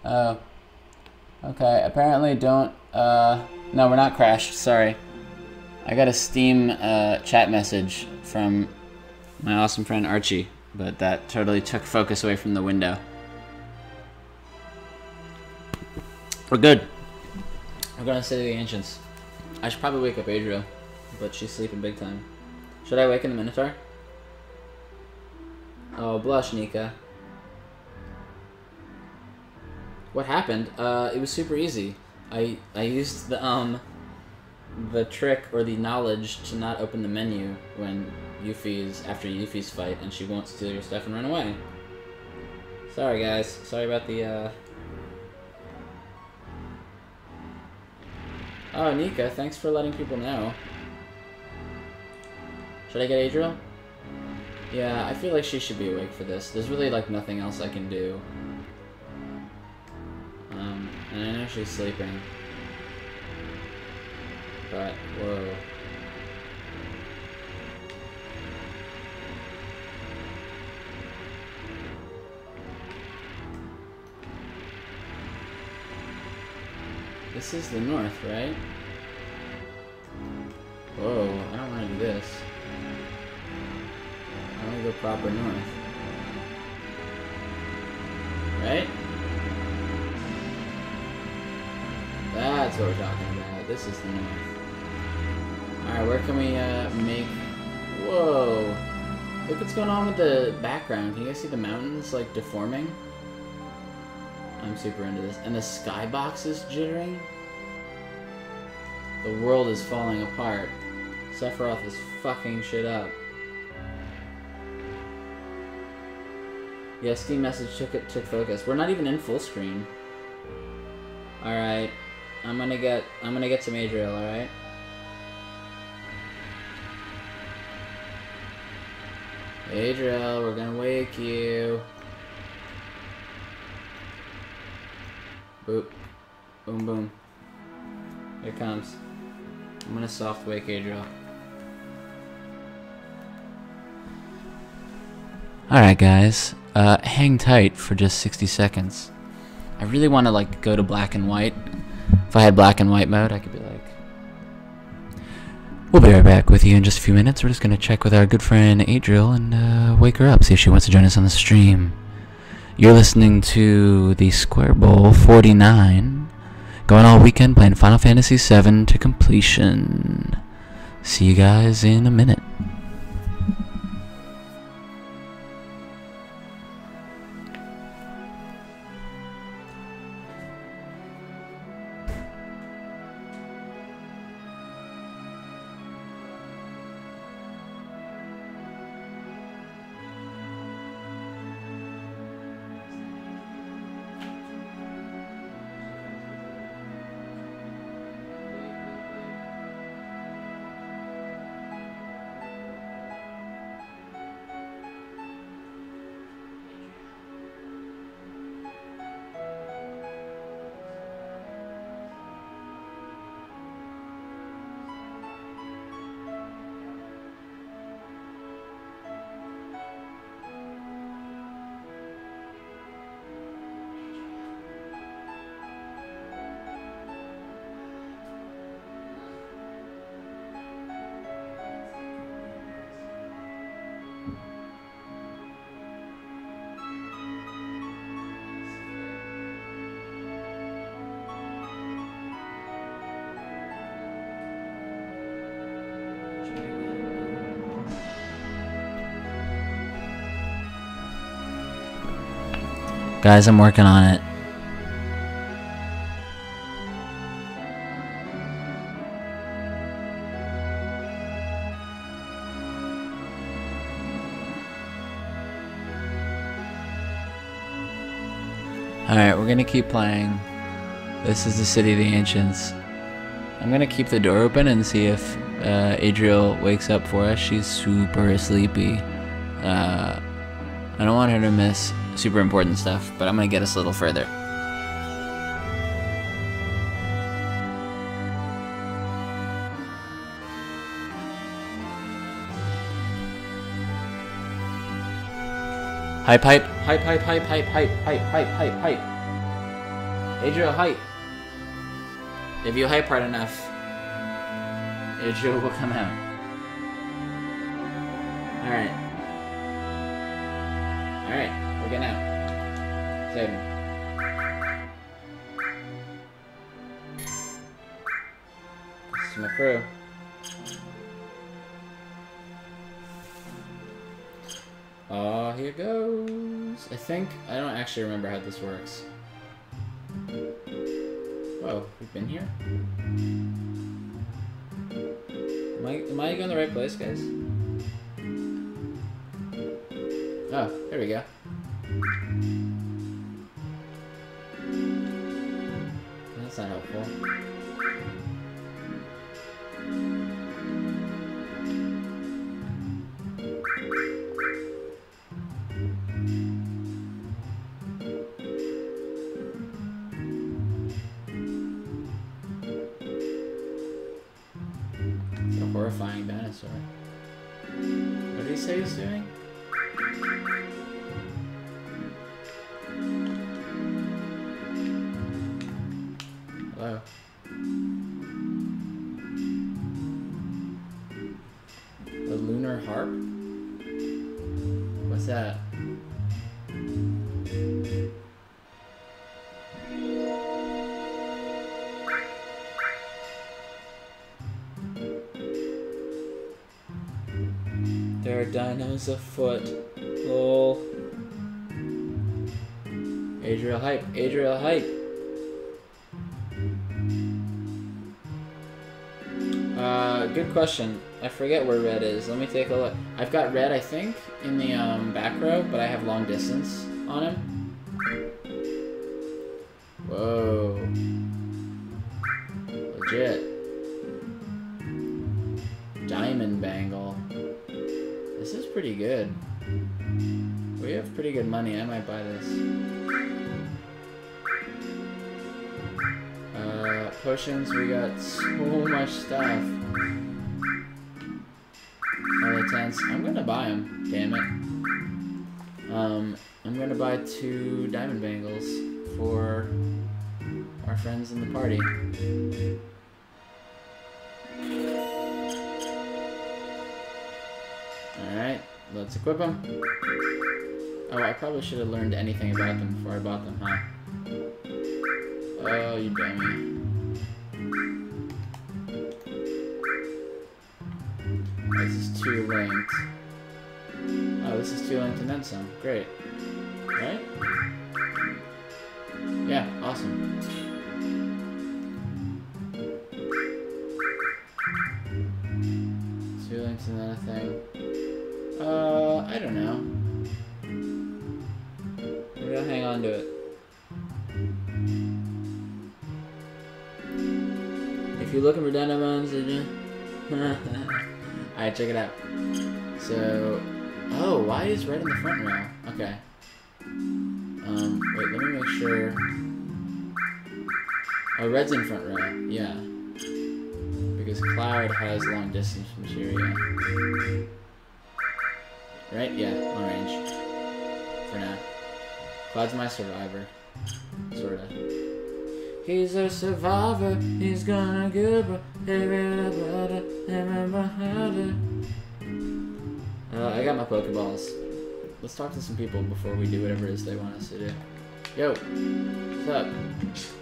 Oh. Okay, apparently don't, uh, no, we're not crashed, sorry. I got a Steam, uh, chat message from my awesome friend Archie, but that totally took focus away from the window. We're good. We're gonna City of the Ancients. I should probably wake up Adriel, but she's sleeping big time. Should I waken the Minotaur? Oh, blush, Nika. What happened? Uh, it was super easy. I I used the um the trick or the knowledge to not open the menu when Yuffie's after Yuffie's fight and she won't steal your stuff and run away. Sorry guys. Sorry about the uh Oh, Nika, thanks for letting people know. Should I get Adriel? Yeah, I feel like she should be awake for this. There's really like nothing else I can do. And I know she's sleeping. But, whoa. This is the north, right? Whoa, I don't want to do this. I want to go proper north. Right? What we're talking about. This is the north. Alright, where can we uh, make... Whoa! Look what's going on with the background. Can you guys see the mountains, like, deforming? I'm super into this. And the skybox is jittering? The world is falling apart. Sephiroth is fucking shit up. Yeah, Steam message took it took focus. We're not even in full screen. Alright. I'm gonna get I'm gonna get some Adriel, alright? Adriel, we're gonna wake you. Boop. Boom boom. Here comes. I'm gonna soft wake Adriel. Alright guys, uh, hang tight for just 60 seconds. I really want to like go to black and white. If I had black and white mode, I could be like... We'll be right back with you in just a few minutes. We're just going to check with our good friend Adriel and uh, wake her up, see if she wants to join us on the stream. You're listening to the Square Bowl 49. Going all weekend playing Final Fantasy VII to completion. See you guys in a minute. Guys, I'm working on it. Alright, we're gonna keep playing. This is the City of the Ancients. I'm gonna keep the door open and see if uh, Adriel wakes up for us. She's super sleepy. Uh, I don't want her to miss super important stuff, but I'm gonna get us a little further. Hype, hype, hype, hype, hype, hype, hype, hype, hype, hype, hype. Adriel, hype. If you hype hard enough, Adriel will come out. Alright. This is my crew. Oh, ah, here goes. I think, I don't actually remember how this works. Whoa, we've been here? Am I, am I going the right place, guys? Oh, there we go. Dinos afoot. Lol. Adriel hype. Adriel hype. Uh, good question. I forget where red is. Let me take a look. I've got red, I think, in the um, back row, but I have long distance on him. Potions, we got so much stuff. All the tents. I'm gonna buy them. Damn it. Um, I'm gonna buy two diamond bangles for our friends in the party. Alright, let's equip them. Oh, I probably should have learned anything about them before I bought them, huh? Oh, you dummy. This is two linked. Oh, this is two linked and then some. Great. Right? Yeah, awesome. Two links and then a thing. Uh, I don't know. Maybe I'll hang on to it. If you're looking for Dynamons, did you? [laughs] Alright, check it out. So, oh, why is red in the front row? Okay. Um, wait, let me make sure. Oh, red's in front row. Yeah. Because Cloud has long distance Syria. Right? Yeah, long range. For now. Cloud's my survivor. Sorta. He's a survivor, he's gonna give a everybody, everybody. Uh, I got my Pokeballs. Let's talk to some people before we do whatever it is they want us to do. Yo, what's up?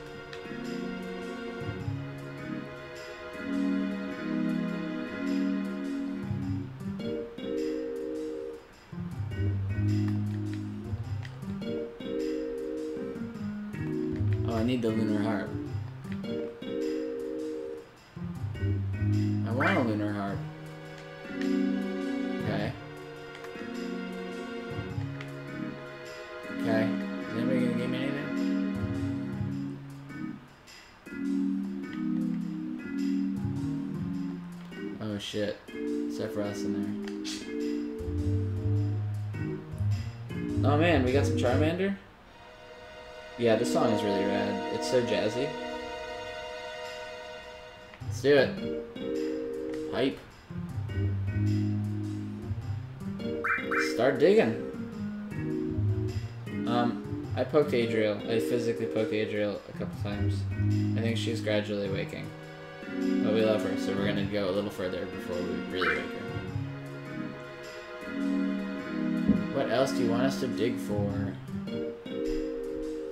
Need the lunar harp. I want a lunar harp. Okay. Okay. Is anybody gonna give me anything? Oh shit. Sephiroth's in there. Oh man, we got some Charmander? Yeah, this song is really rad. It's so jazzy. Let's do it. Hype. Start digging. Um, I poked Adriel. I physically poked Adriel a couple times. I think she's gradually waking. But we love her, so we're gonna go a little further before we really wake her. What else do you want us to dig for?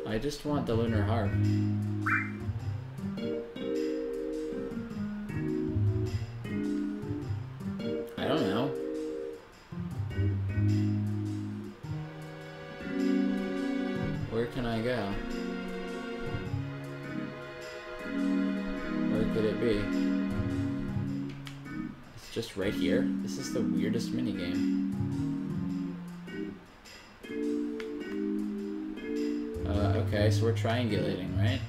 I just want the lunar harp. I don't know. Where can I go? Where could it be? It's just right here? This is the weirdest minigame. Okay, so we're triangulating, right?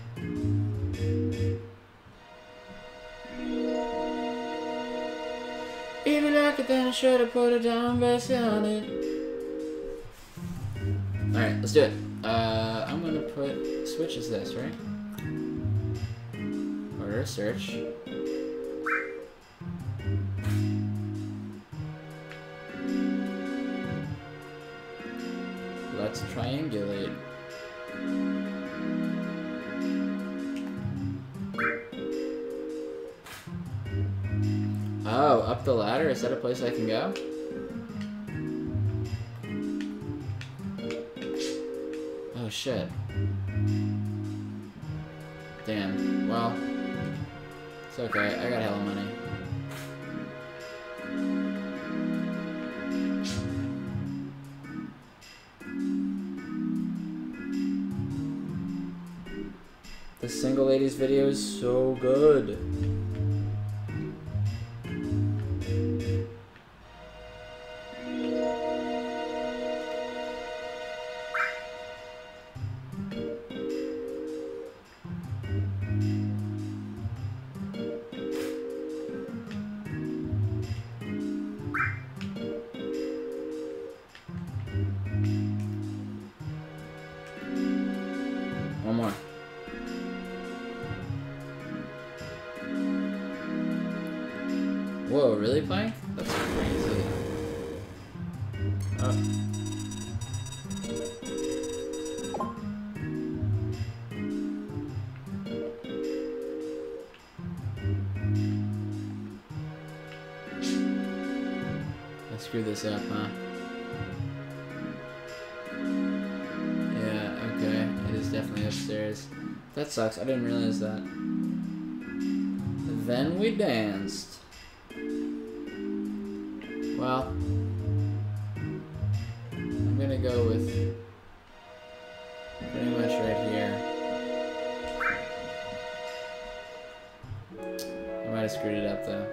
You like it, then I should have put it down, best on it. Alright, let's do it. Uh, I'm gonna put. Switch is this, right? Order a search. Let's triangulate. Up the ladder? Is that a place I can go? Oh shit. Damn. Well, it's okay. I got hella money. The single ladies video is so good. That sucks. I didn't realize that. Then we danced. Well, I'm gonna go with pretty much right here. I might have screwed it up though.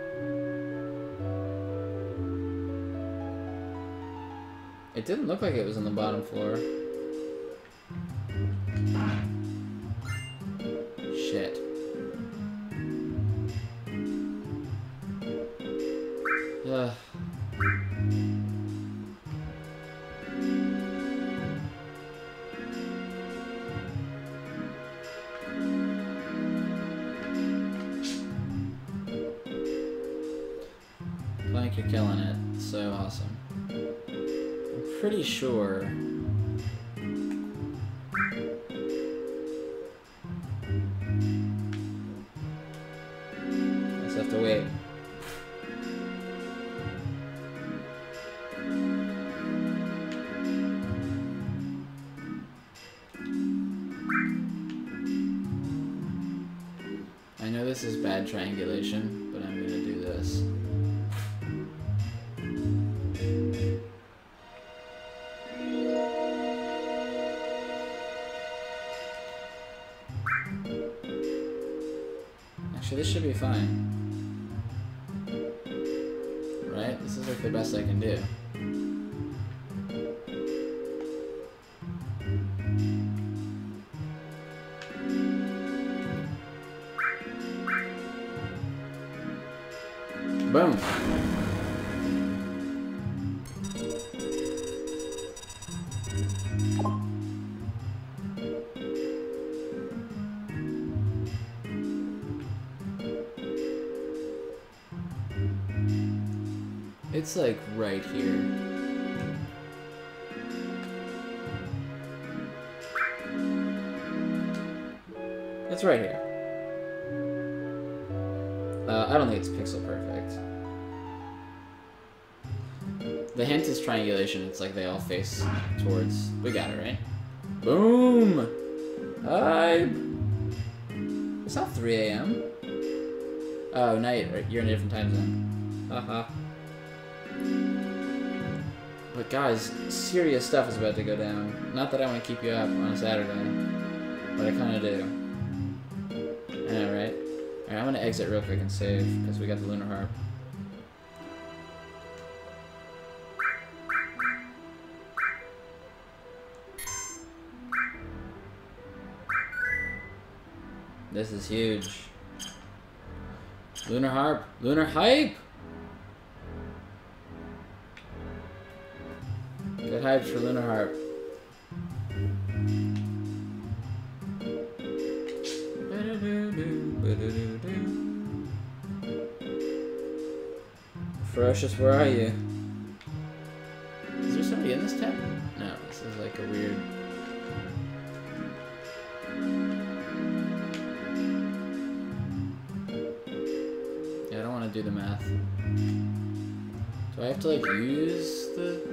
It didn't look like it was on the bottom floor. Sure. I just have to wait. I know this is bad triangulation, this should be fine. Right? This is like the best I can do. Boom. It's like right here. It's right here. Uh, I don't think it's pixel perfect. The hint is triangulation. It's like they all face towards. We got it right. Boom. Hi. It's not 3 a.m. Oh, night. You're in a different time zone. Haha. But guys, serious stuff is about to go down. Not that I want to keep you up on a Saturday, but I kind of do. I know, right? Alright, I'm gonna exit real quick and save, because we got the Lunar Harp. This is huge. Lunar Harp! Lunar Hype! Hype for Lunar Harp. Ferocious, where are you? Is there somebody in this tent? No, this is like a weird. Yeah, I don't want to do the math. Do I have to like use the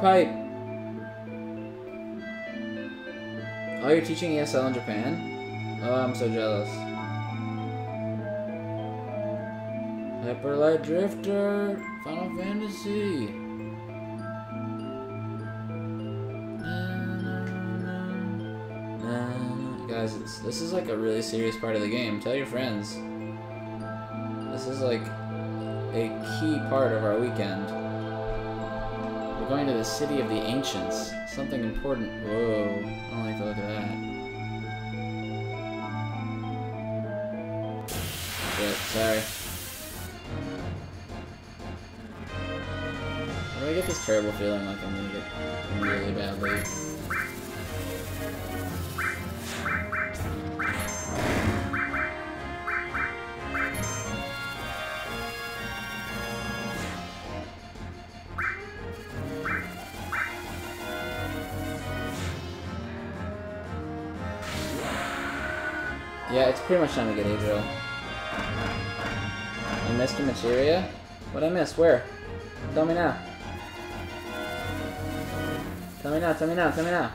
pipe. Oh, you're teaching ESL in Japan? Oh, I'm so jealous. Hyperlight Drifter, Final Fantasy. Guys, this is like a really serious part of the game. Tell your friends. This is like a key part of our weekend. We're going to the city of the ancients. Something important. Whoa, I don't like the look of that. Shit, sorry. Why do I get this terrible feeling like I'm gonna get really badly? Pretty much time to get Adriel. I missed a materia? What'd I miss? Where? Tell me now. Tell me now, tell me now, tell me now.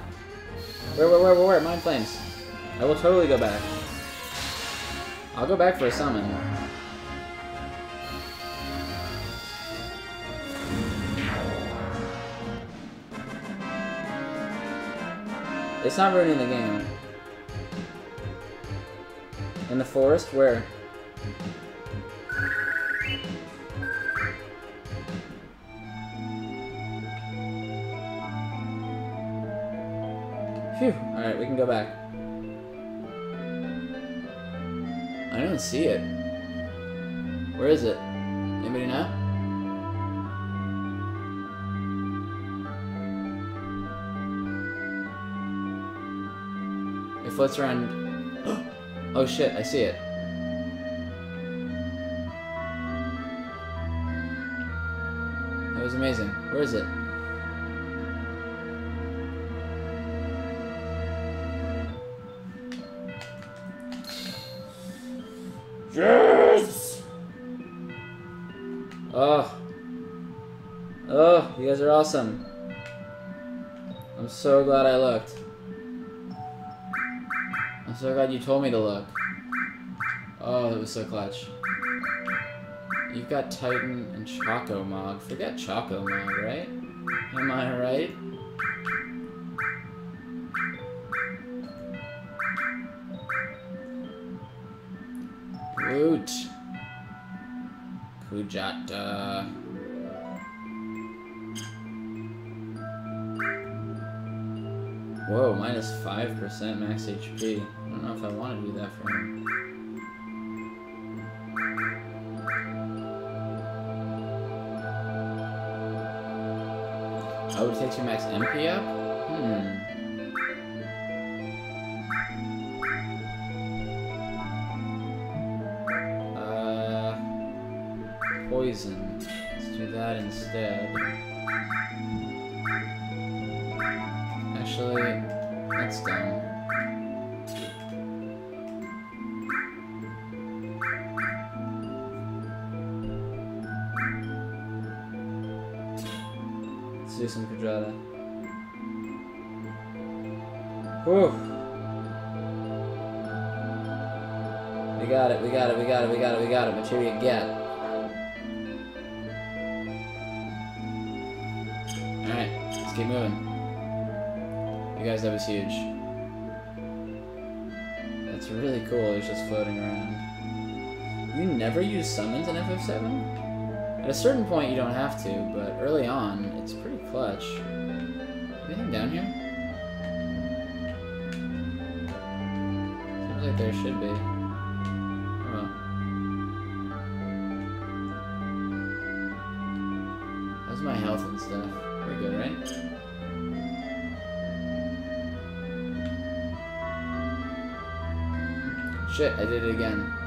Where, where, where, where, where? Mind Flames. I will totally go back. I'll go back for a summon. It's not ruining the game. In the forest? Where? Phew. Alright, we can go back. I don't see it. Where is it? Anybody know? It floats around. Oh shit, I see it. That was amazing. Where is it? Yes! Oh. Oh, you guys are awesome. I'm so glad I looked. So glad you told me to look. Oh, that was so clutch. You've got Titan and Choco Mog. Forget Choco Mog, right? Am I right? Woot. Kujata. Whoa, minus 5% max HP. I I want to do that for him. Oh, it takes your max MP up? Hmm. Do some Quadrata. Whew. We got it, we got it, we got it, we got it, we got it. Materia get. Alright, let's keep moving. You guys, that was huge. That's really cool, it's just floating around. You never use summons in FF7? At a certain point you don't have to, but early on, it's pretty clutch. Anything down here? Seems like there should be. Oh. How's my health and stuff? Pretty good, right? Shit, I did it again.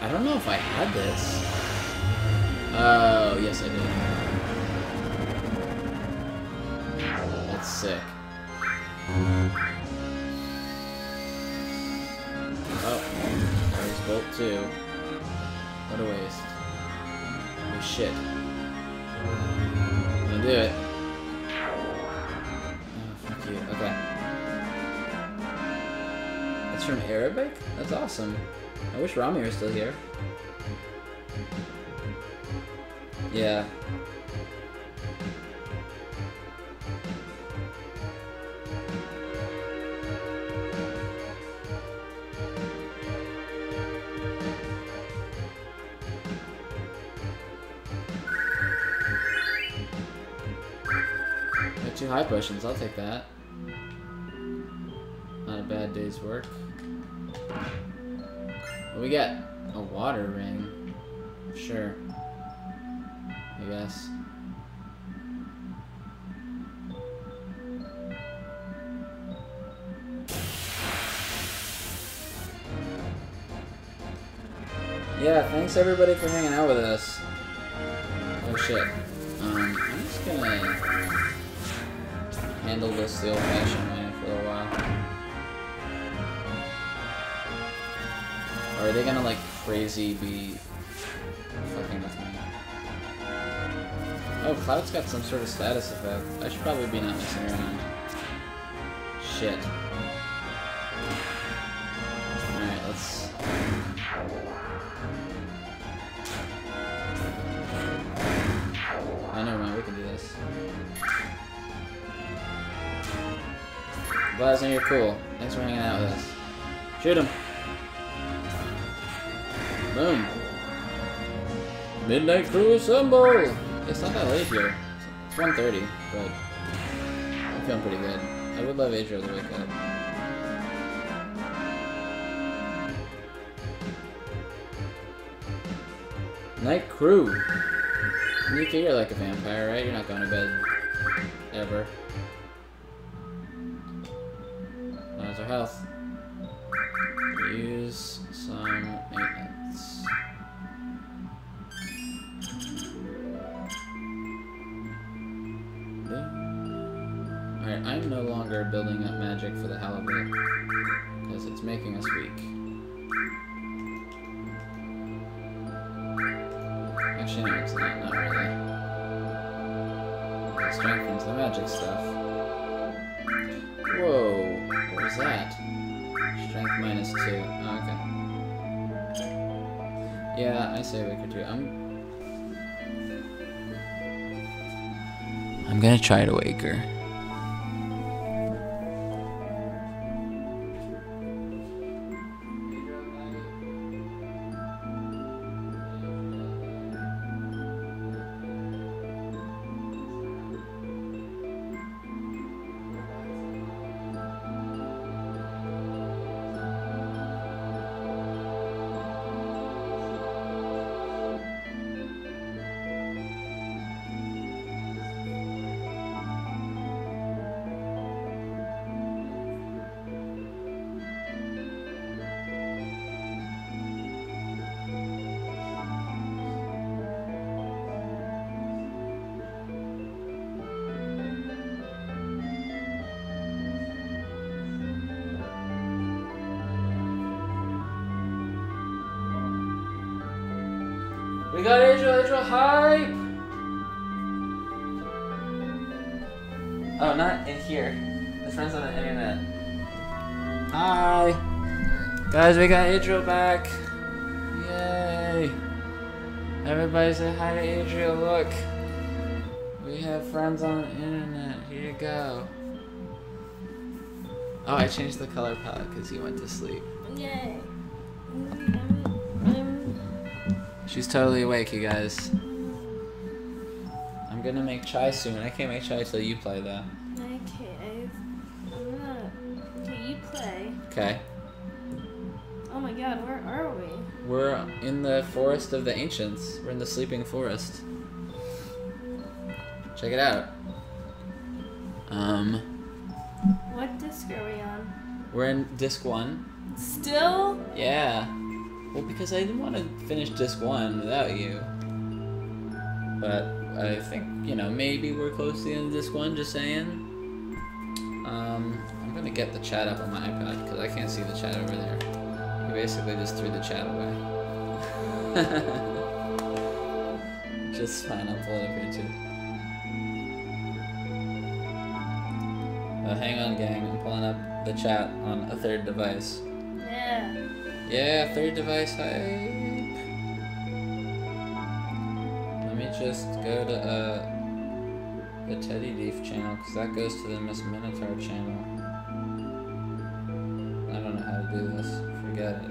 I don't know if I had this. Oh, yes I did. That's sick. Oh, there's Bolt 2. What a waste. Shit. Gonna do it. Oh, fuck you. Okay. That's from Arabic? That's awesome. I wish Rami were still here. Yeah. Got two potions, I'll take that. Not a bad day's work. What we get? A water ring. Sure. I guess. Yeah, thanks everybody for hanging out with us. Oh shit. Um, I'm just gonna handle this the old-fashioned way for a while. Or are they gonna like crazy be fucking with me? Oh, Cloud's got some sort of status effect. I should probably be not messing around. Shit. Blasner, you're cool. Thanks for hanging out with us. Shoot him! Boom. Midnight crew assemble! It's not that late here. It's 1.30, but I'm feeling pretty good. I would love Adriel to wake up. Night crew! Nika, you're like a vampire, right? You're not going to bed ever. Health? Use some maintenance. Alright, I'm no longer building up magic for the halibut. Because it's making us weak. Actually, no, it's not. Not really. It strengthens the magic stuff. I say a week or two. I'm. Um, I'm gonna try to wake her. Adriel, Adriel, hype! Oh, not in here. The friends on the internet. Hi! Guys, we got Adriel back! Yay! Everybody say hi to Adriel, look! We have friends on the internet. Here you go. Oh, I changed the color palette because he went to sleep.
Yay.
She's totally awake, you guys. I'm gonna make chai soon. I can't make chai till you play, though.
Okay, Okay, you play.
Okay.
Oh my god, where are we?
We're in the forest of the ancients. We're in the sleeping forest. check it out. Um,
What disc are we on?
we're in disc one.
Still?
Yeah. Well, because I didn't want to finish disc one without you. But I think, you know, maybe we're close to the end of disc one, just saying. Um, I'm gonna get the chat up on my iPad because I can't see the chat over there. You basically just threw the chat away. [laughs] just fine, I'll pull it up here too. Uh, hang on, gang. I'm pulling up the chat on a third device.
Yeah.
Third device hype. Let me just go to uh, the Teddy Leaf channel because that goes to the Miss Minotaur channel. I don't know how to do this. Forget it.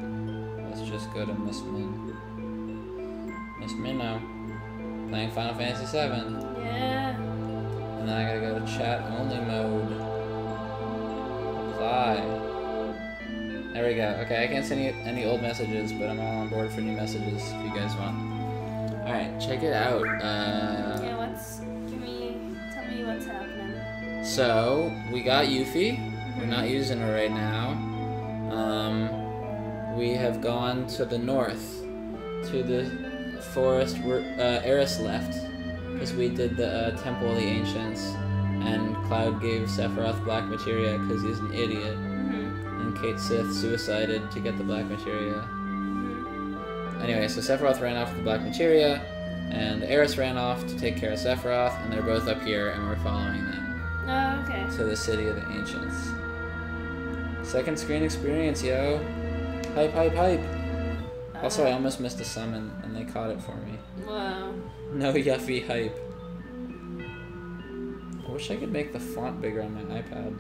Let's just go to Miss Min. Miss Minnow. Playing Final Fantasy VII.
Yeah.
And then I gotta go to chat only mode. Apply. There we go. Okay, I can't send any, any old messages, but I'm all on board for new messages if you guys want. Alright, check it out. Uh,
Yeah, what's. Give me. Tell me what's happening.
so, we got Yuffie. We're not using her right now. Um, we have gone to the north, to the forest where uh, Aeris left, because we did the uh, Temple of the Ancients, and Cloud gave Sephiroth black materia because he's an idiot,
Mm-hmm.
Cait Sith suicided to get the black materia. Anyway, so Sephiroth ran off with the black materia, and Aeris ran off to take care of Sephiroth, and they're both up here, and we're following them
Oh, okay.
to the city of the ancients. Second screen experience, yo. Hype, hype, hype. Uh-huh. Also, I almost missed a summon, and they caught it for me.
Wow.
No Yuffie hype. I wish I could make the font bigger on my iPad,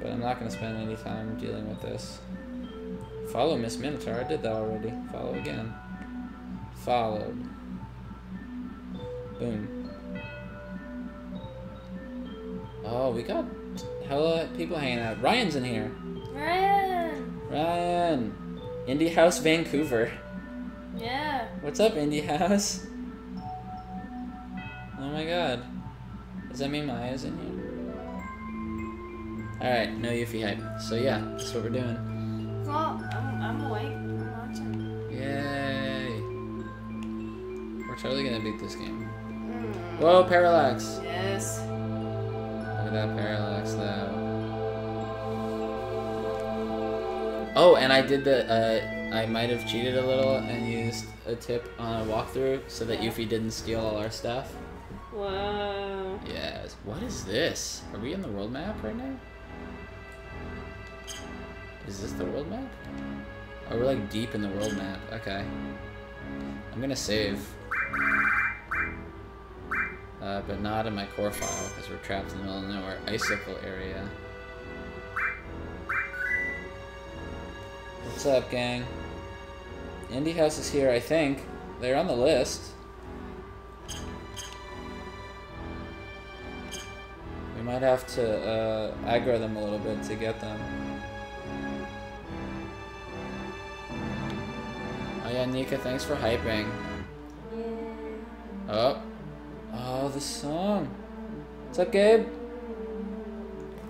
but I'm not going to spend any time dealing with this. Follow Miss Minotaur. I did that already. Follow again. Followed. Boom. Oh, we got hella people hanging out. Ryan's in here.
Ryan!
Ryan. Indie House Vancouver.
Yeah.
What's up, Indie House? Oh my god. Does that mean Maya's in here? Alright, no Yuffie hype. So yeah, that's what we're doing.
Well, I'm, I'm awake. I'm watching.
Yay! We're totally gonna beat this game.
Mm.
Whoa, Parallax!
Yes.
Look at that Parallax though. Oh, and I did the, uh, I might have cheated a little and used a tip on a walkthrough so that
Yeah.
Yuffie didn't steal all our stuff.
Wow.
Yes. What is this? Are we in the world map right now? Is this the world map? Oh, we're like deep in the world map. Okay. I'm gonna save. Uh, but not in my core file because we're trapped in the middle of nowhere. Icicle area. What's up, gang? Indie House is here, I think. They're on the list. We might have to uh, aggro them a little bit to get them. Nika, thanks for hyping. Oh. Oh, the song. What's up, Gabe?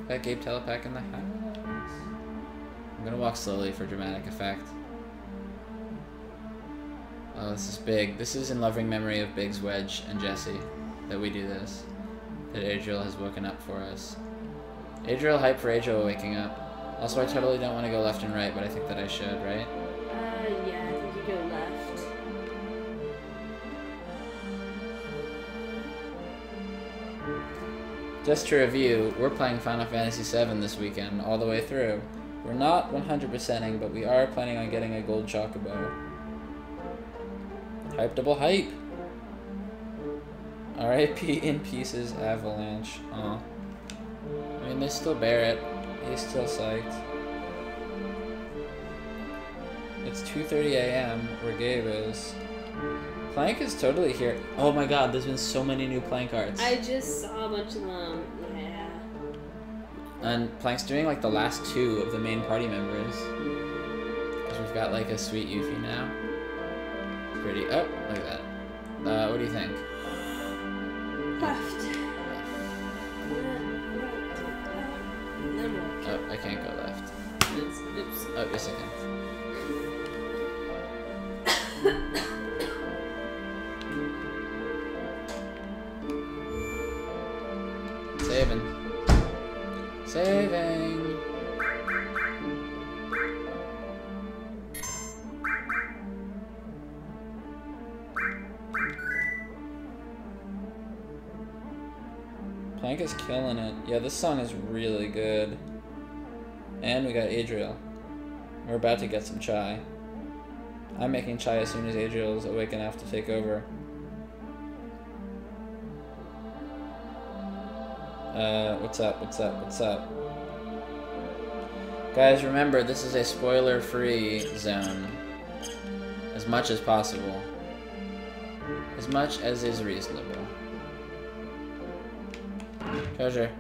Got Gabe Telepack in the house. I'm gonna walk slowly for dramatic effect. Oh, this is big. This is in loving memory of Biggs, Wedge, and Jesse that we do this. That Adriel has woken up for us. Adriel, hype for Adriel waking up. Also, I totally don't want to go left and right, but I think that I should, right? Just to review, we're playing Final Fantasy VII this weekend, all the way through. We're not 100%ing, but we are planning on getting a gold chocobo. Hype double hype! RIP in pieces, Avalanche. Aw. I mean, they still Barret. He's still psyched. It's 2.30 a.m. where Gabe is. Plank is totally here. Oh my god, there's been so many new plank arts.
I just saw a bunch of them. Yeah.
And Plank's doing like the last two of the main party members. Because we've got like a sweet Yuffie now. Pretty. Oh, look at that. Uh, what do you think?
Left.
Left. Oh, I can't go left. Oops. Oh, yes I can. Plank is killing it. Yeah, this song is really good. And we got Adriel. We're about to get some chai. I'm making chai as soon as Adriel's awake enough to take over. Uh, what's up? What's up? What's up? Guys, remember, this is a spoiler-free zone. As much as possible. As much as is reasonable. Treasure.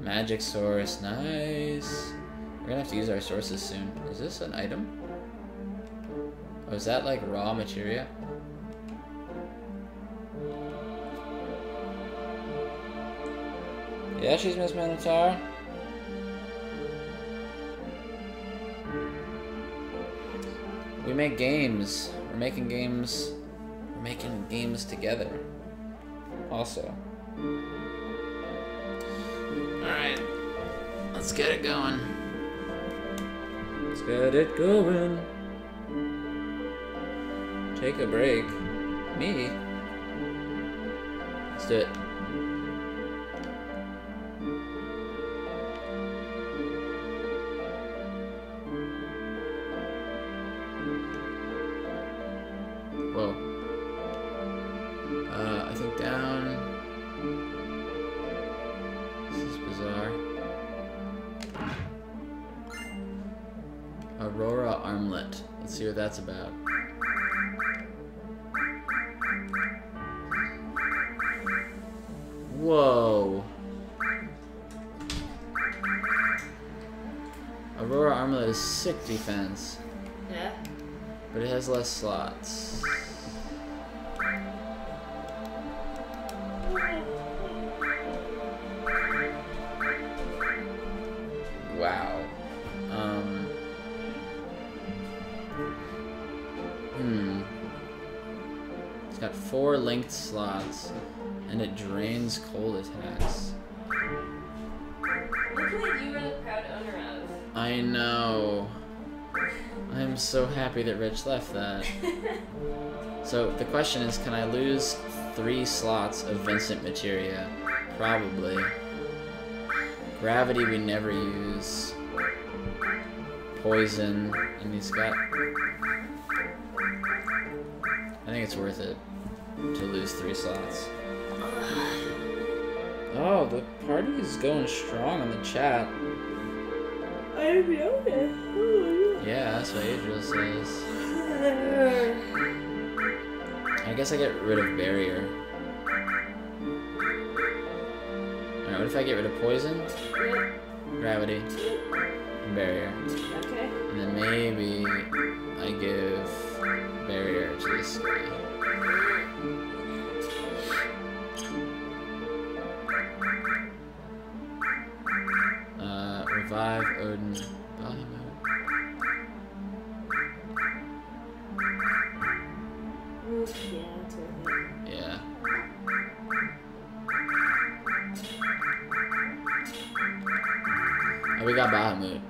Magic source, nice. We're gonna have to use our sources soon. Is this an item? Oh, is that like raw materia? Yeah, she's Miss Minotaur. We make games. We're making games. We're making games together. Also. Alright. Let's get it going. Let's get it going. Take a break. Me? Let's do it. Slots, and it drains cold attacks.
Look you were the proud owner of.
I know. I'm so happy that Rich left that. [laughs] So the question is, can I lose three slots of Vincent materia? Probably. Gravity we never use. Poison, and he's got. I think it's worth it to lose three slots. Oh, the party is going strong on the chat.
I know it.
Yeah, that's what Adriel says. [sighs] I guess I get rid of barrier. Alright, what if I get rid of poison, gravity, and barrier?
Okay.
And then maybe I give barrier to this guy. Uh, revive Odin.
Yeah.
Yeah. Oh, we got Bahamut.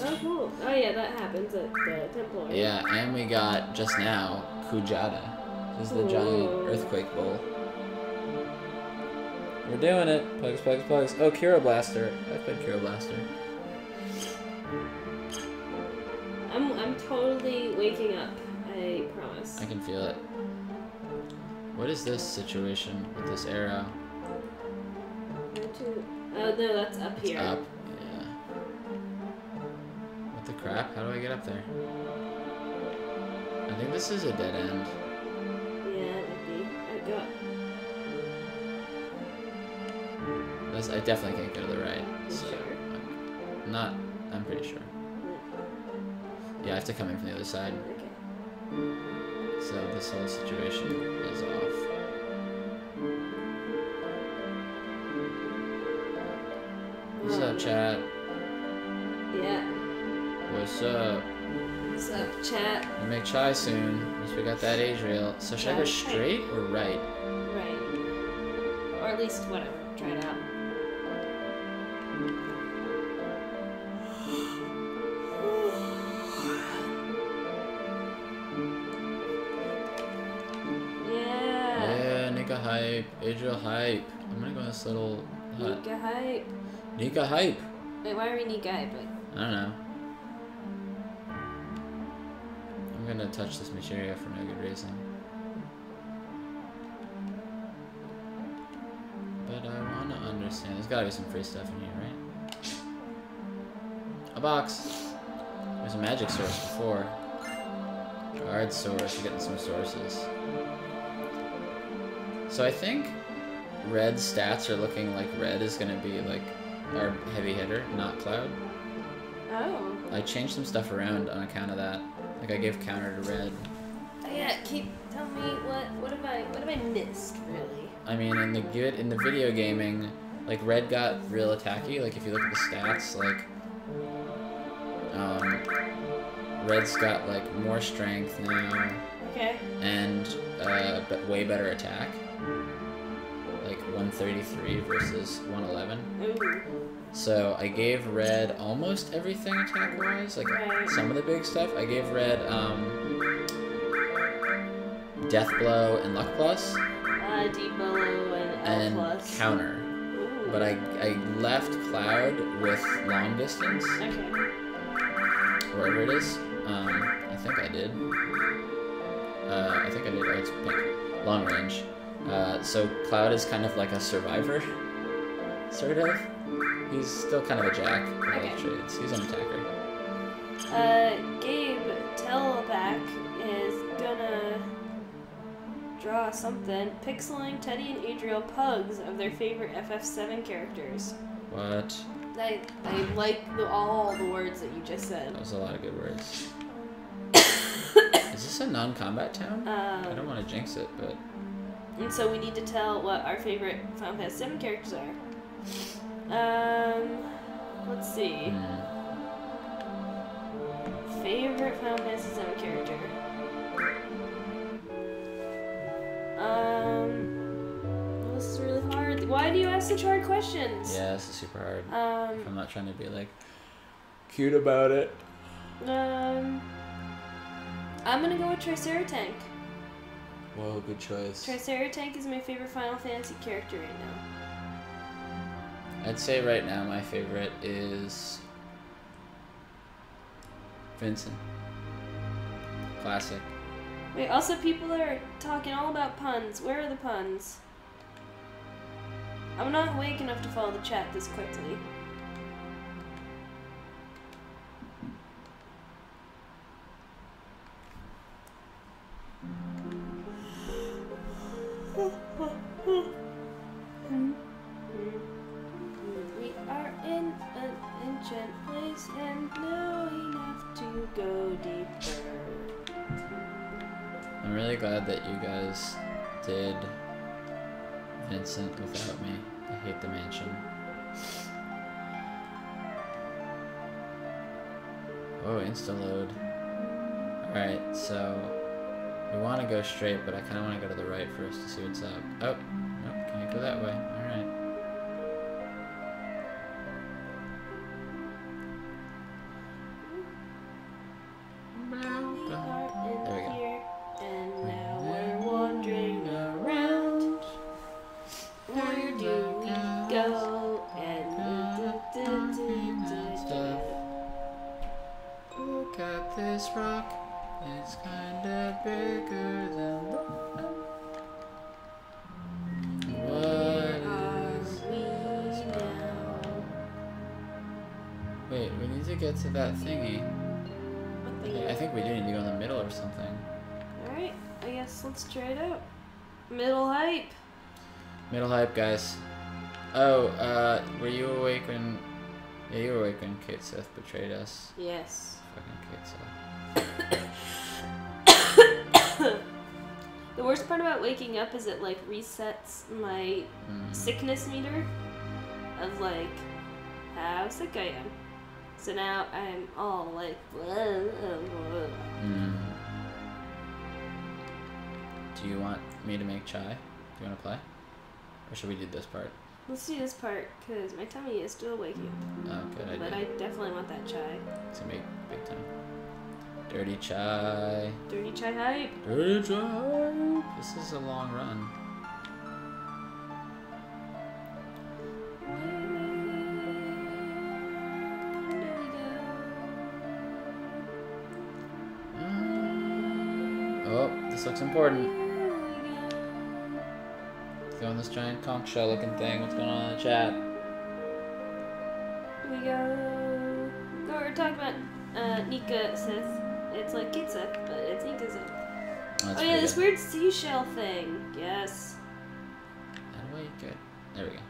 Oh, cool. Oh, yeah, that happens at the temple.
Yeah, and we got just now Kujata. This is the giant earthquake bowl. We're doing it. Plugs, plugs, plugs. Oh, Kira Blaster. I've played Kira Blaster.
I'm, I'm totally waking up. I promise.
I can feel it. What is this situation with this arrow?
Oh, no, that's up
It's
here.
up. Yeah. What the crap? How do I get up there? I think this is a dead end.
Might be. I
definitely can't go to the right. So
sure?
I'm not. I'm pretty sure. Yeah, I have to come in from the other side.
Okay.
So this whole situation is off. What's up, chat?
Yeah.
What's up?
What's up, chat?
We make chai soon. Once we got that Adriel. So should I go straight or right?
Right. Or at least whatever. try it out. Yeah.
Yeah, Nika hype, Adriel hype. I'm gonna go in this little hut.
Nika hype.
Nika hype.
Wait, why are we Nika hype? Like,
I don't know. Touch this materia for no good reason. But I wanna understand. There's gotta be some free stuff in here, right? A box. There's a magic source before. Guard source. You're getting some sources. So I think red stats are looking like red is gonna be like our heavy hitter, not cloud.
oh.
I changed some stuff around on account of that. Like I gave counter to red.
Yeah, keep tell me what what have I what have I missed really?
I mean, in the good in the video gaming, like red got real attacky. Like if you look at the stats, like um, red's got like more strength now
Okay.
and uh, but way better attack. Like 133 versus 111.
Ooh.
So I gave red almost everything attack wise, like
Right.
some of the big stuff. I gave red um, death blow and luck plus
Uh, deep below and L
and
plus.
counter.
Ooh.
But I, I left cloud with long distance,
Okay.
wherever it is. Um, I think I did. Uh, I think I did. Oh, it's pink. Long range. Uh, so cloud is kind of like a survivor, sort of. He's still kind of a jack of all
Okay.
trades. He's an attacker.
Uh, Gabe Telepack is gonna draw something. Pixeling Teddy and Adriel pugs of their favorite FF7 characters.
What?
I, I like the, all the words that you just said.
That was a lot of good words. [coughs] Is this a non-combat town? I don't
Um,
want to jinx it, but
and so we need to tell what our favorite Final Fantasy 7 characters are. Um, let's see. Favorite Final Fantasy 7 character. Um, this is really hard. Why do you ask such hard questions?
yeah, this is super hard.
Um,
I'm not trying to be like cute about it.
um, I'm gonna go with Triceratank.
Whoa, good choice.
Triceratank is my favorite Final Fantasy character right now.
I'd say right now my favorite is Vincent. Classic.
Wait, also people are talking all about puns. Where are the puns? I'm not awake enough to follow the chat this quickly. We are in an ancient place and to go deeper.
I'm really glad that you guys did Vincent without me. I hate the mansion. Oh, insta load. Alright, so we want to go straight, but I kind of want to go to the right first to see what's up. Oh, nope, can't go that way. Alright.
My
Mm.
sickness meter of like how sick I am. So now I'm all like, [laughs]
Mm. Do you want me to make chai? Do you want to play? Or should we do this part?
Let's do this part because my tummy is still waking.
Oh, good
But. I definitely want that chai.
It's gonna be big time. Dirty chai.
Dirty chai hype.
Dirty chai. This is a long run. Looks important. Let's go on this giant conch shell looking thing. What's going on in the chat?
We go. No, we're talking about uh, Nika Sith. It's like Sith, but it's Nika Sith.
Oh,
oh yeah, this
good.
weird seashell thing. Yes.
How do I get? There we go.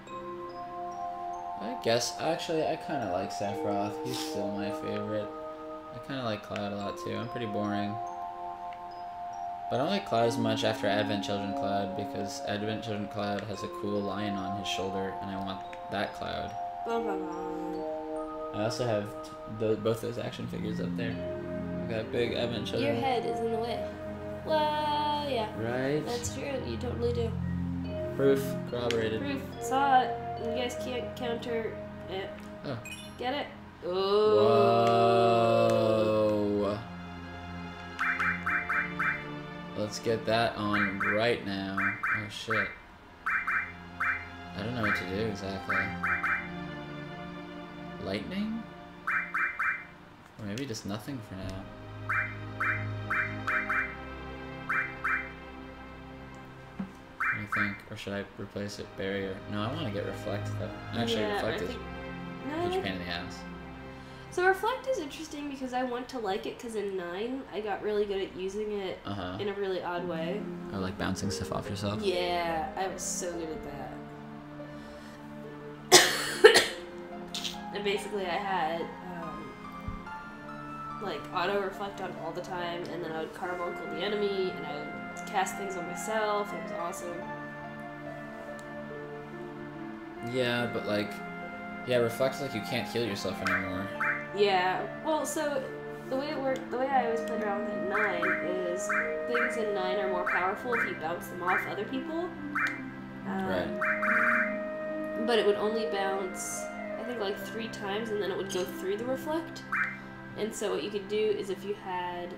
I guess actually I kind of like Sephiroth. He's still my favorite. I kind of like Cloud a lot too. I'm pretty boring. But I don't like Cloud as much after Advent Children Cloud because Advent Children Cloud has a cool lion on his shoulder, and I want that Cloud. I also have t- tho- both those action figures up there. I got a big Advent Children.
Your head is in the way. Well, yeah.
Right.
That's true. You totally do.
Proof corroborated.
Proof. Saw it. You guys can't counter it.
Oh.
Get it? Oh.
Whoa. Let's get that on right now. Oh shit. I don't know what to do exactly. Lightning? Or maybe just nothing for now. What do you think? Or should I replace it barrier? No, I want to get reflect though. Actually,
yeah,
reflect is
think. No, I
a huge pain in the ass.
So reflect is interesting because I want to like it because in nine I got really good at using it
Uh huh.
in a really odd way.
Or like bouncing stuff off yourself.
Yeah, I was so good at that. and basically, I had um, like auto reflect on all the time, and then I would carbuncle the enemy, and I would cast things on myself. It was awesome.
Yeah, but like, yeah, reflects like you can't heal yourself anymore.
Yeah. Well, so the way it worked, the way I always played around with it in nine is things in nine are more powerful if you bounce them off other people. Um,
Right.
But it would only bounce, I think, like three times, and then it would go through the reflect. And so what you could do is if you had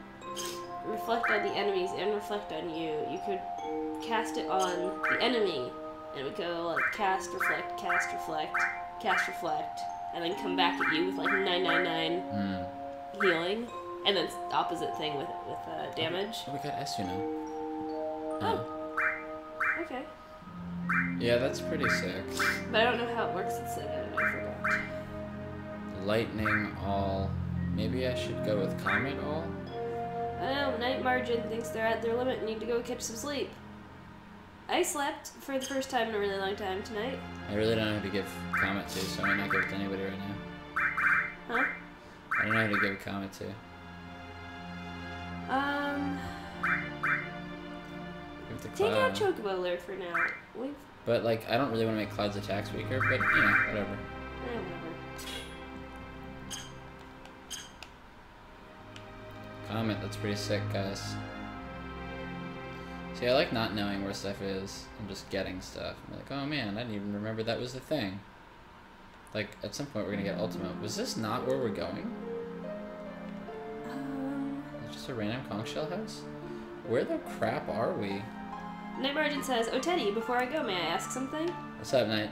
reflect on the enemies and reflect on you, you could cast it on the enemy, and it would go like cast, reflect, cast, reflect, cast, reflect, and then come back at you with like 999
Hmm.
healing, and then the opposite thing with with uh, damage.
Oh, we got Esu now.
Oh. Okay,
Yeah, that's pretty sick.
but I don't know how it works in seven. I forgot.
Lightning all. Maybe I should go with Comet all?
I don't know. Night Margin thinks they're at their limit and need to go catch some sleep. I slept for the first time in a really long time tonight.
I really don't know who to give Comet to, so I might not give it to anybody right now.
Huh?
I don't know who to give Comet to.
Um,
Give it to
take out. Chocobo Alert for now. We've
But like, I don't really want to make Cloud's attacks weaker, but you know, whatever.
eh, whatever.
Comet, that's pretty sick, guys. See, I like not knowing where stuff is and just getting stuff. I'm like, oh man, I didn't even remember that was a thing. Like, at some point we're gonna get Ultima. Was this not where we're going?
Um,
It's just a random conch shell house? Where the crap are we?
Night Margin says, "Oh Teddy, before I go, may I ask something?"
What's up, Night?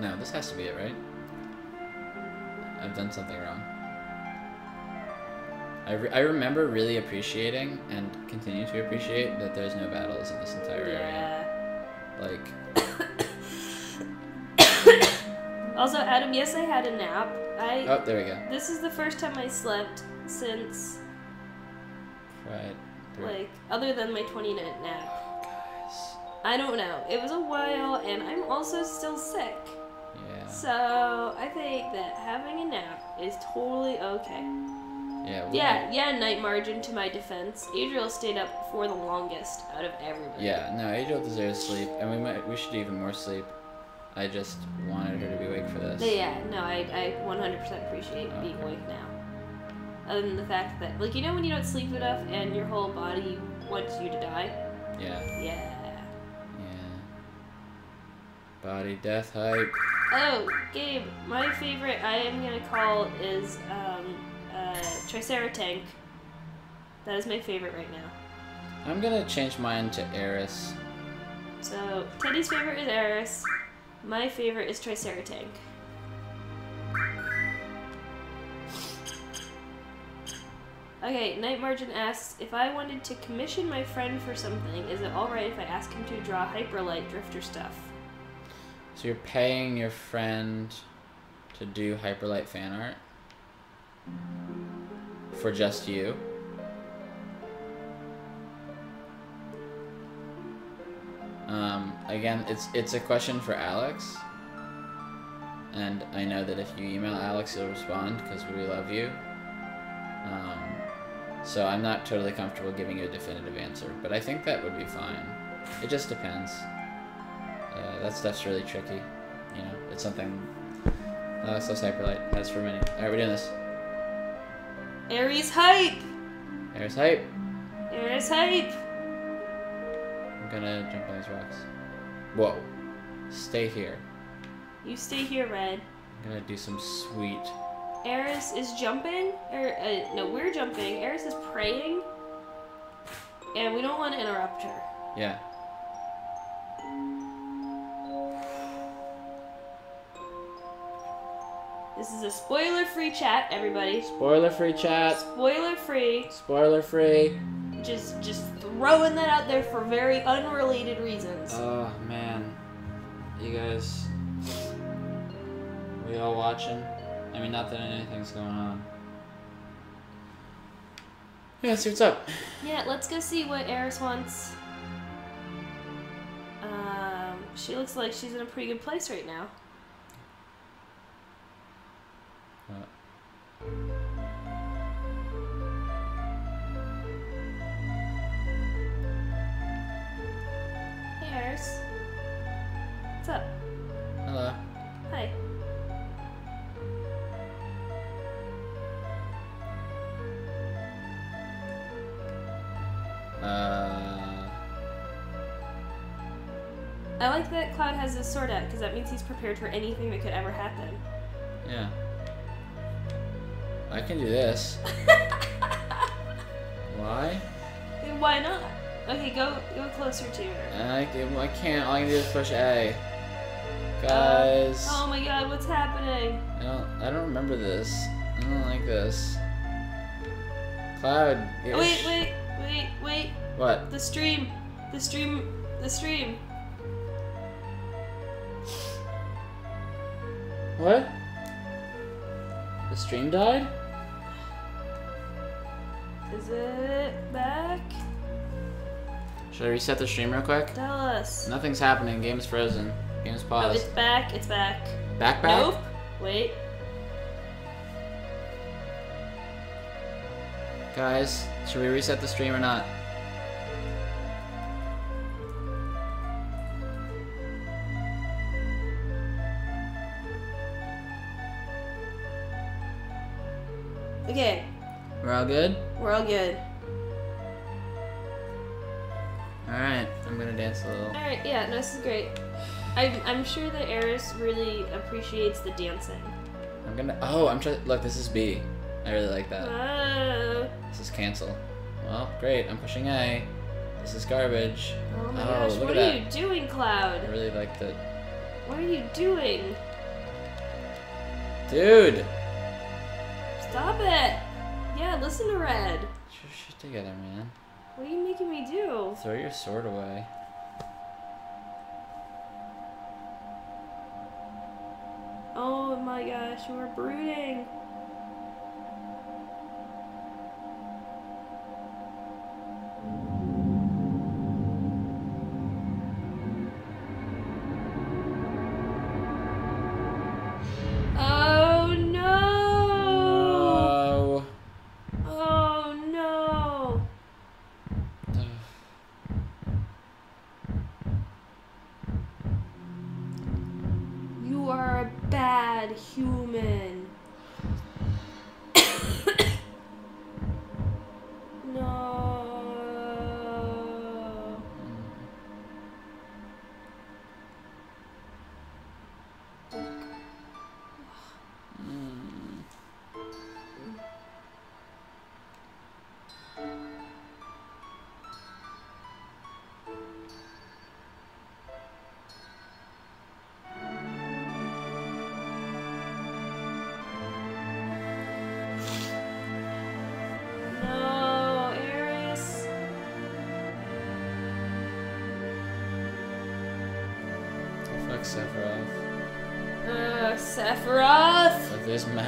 No, this has to be it, right? I've done something wrong. I, re- I remember really appreciating and continue to appreciate that there's no battles in this entire area.
Yeah.
Like, [coughs]
Also, Adam, yes, I had a nap. I
oh, there we go.
this is the first time I slept since
Right.
Like other than my 20 minute nap.
Oh, guys.
I don't know. It was a while, and I'm also still sick.
Yeah.
So I think that having a nap is totally okay.
Yeah. we'll
Yeah, yeah. Night margin to my defense. Adriel stayed up for the longest out of everybody.
Yeah, no, Adriel deserves sleep, and we might we should even more sleep. I just wanted her to be awake for this.
But yeah, no, I, I 100% appreciate being awake now. other than the fact that, like, you know when you don't sleep enough and your whole body wants you to die?
Yeah.
Yeah.
Yeah. Body death hype.
Oh, Gabe, my favorite I am gonna call is um, uh, Triceratank. That is my favorite right now.
I'm gonna change mine to Aeris.
So, Teddy's favorite is Aeris. My favorite is Triceratank. Okay, Night Margin asks if I wanted to commission my friend for something, is it alright if I ask him to draw Hyperlight Drifter stuff?
So you're paying your friend to do Hyperlight fan art? For just you? Um, again, it's it's a question for Alex. And I know that if you email Alex, he'll respond because we love you. Um, so I'm not totally comfortable giving you a definitive answer, but I think that would be fine. It just depends. Uh, that stuff's really tricky. You know, it's something. Uh, so Hyperlight has for many. Alright, we're doing this.
Aeris Hype!
There's hype.
Aeris Hype!
I'm gonna jump on these rocks. Whoa. Stay here.
You stay here, Red.
I'm gonna do some sweet.
Aeris is jumping, or uh, no, we're jumping. Aeris is praying, and we don't want to interrupt her.
Yeah.
This is a spoiler-free chat, everybody.
Spoiler free chat.
Spoiler-free.
Spoiler free.
Just, just throwing that out there for very unrelated reasons.
Oh man. You guys. We all watching? I mean, not that anything's going on. Yeah, let's see what's up.
yeah, let's go see what Aeris wants. Um, she looks like she's in a pretty good place right now. Aeris. What's up?
Hello.
Hi.
Uh.
I like that Cloud has his sword out because that means he's prepared for anything that could ever happen.
Yeah. I can do this. [laughs] Why?
Why not? Okay, go go closer to her.
I, I can't. All I can do is push A. Oh, Guys.
Oh my god, what's happening?
I don't. I don't remember this. I don't like this. Cloud.
Wait, wait, wait, wait.
What?
The stream. The stream. The stream.
What? The stream died?
Is it back?
Should I reset the stream real quick?
Tell us.
Nothing's happening. Game's frozen. Game's paused.
Oh,
paused.
it's back. It's back.
back back?
Nope. Wait.
Guys, should we reset the stream or not?
Okay,
We're all good?
we're all good.
I'm gonna dance a little.
All right. Yeah. No, this is great. I'm I'm sure that Aeris really appreciates the dancing.
I'm gonna. Oh, I'm trying. Look, this is B. I really like that.
Oh.
This is cancel. Well, great. I'm pushing A. This is garbage.
Oh my
Oh,
gosh, what are
that.
you doing, Cloud?
I really like the.
What are you doing?
Dude!
Stop it! Yeah, listen to Red.
Get your shit together, man.
What are you making me do?
Throw your sword away.
Oh my gosh, are brooding.
Sephiroth!
This man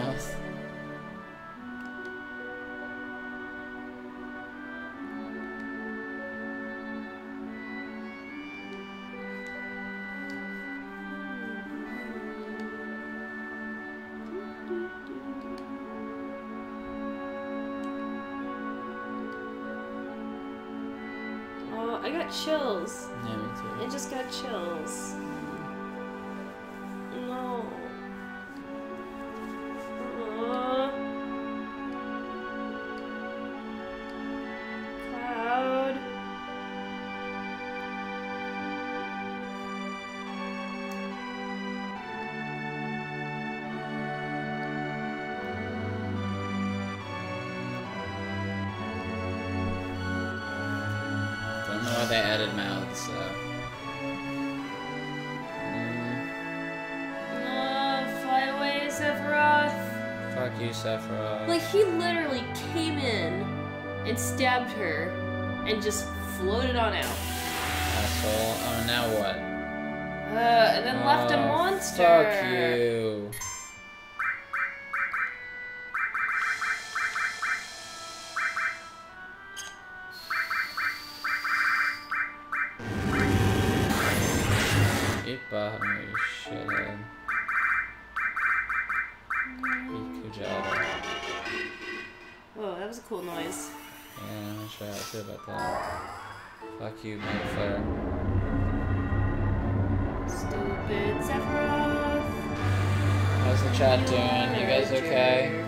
stabbed her and just floated on out.
Asshole. Oh, now what?
Uh, and then left a
oh,
monster.
Fuck you. Q Mega Flare.
Stupid Sephiroth.
How's the chat doing? You guys okay?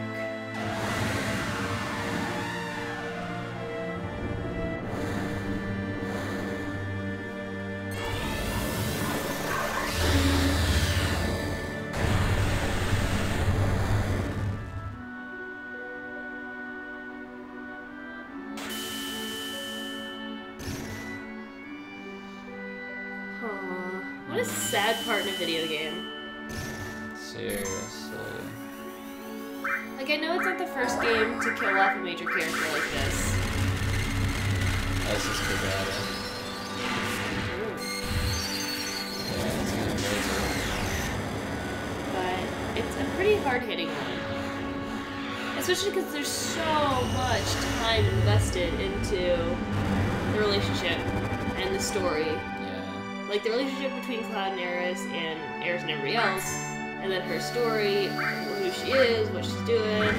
her story, who she is, what she's doing,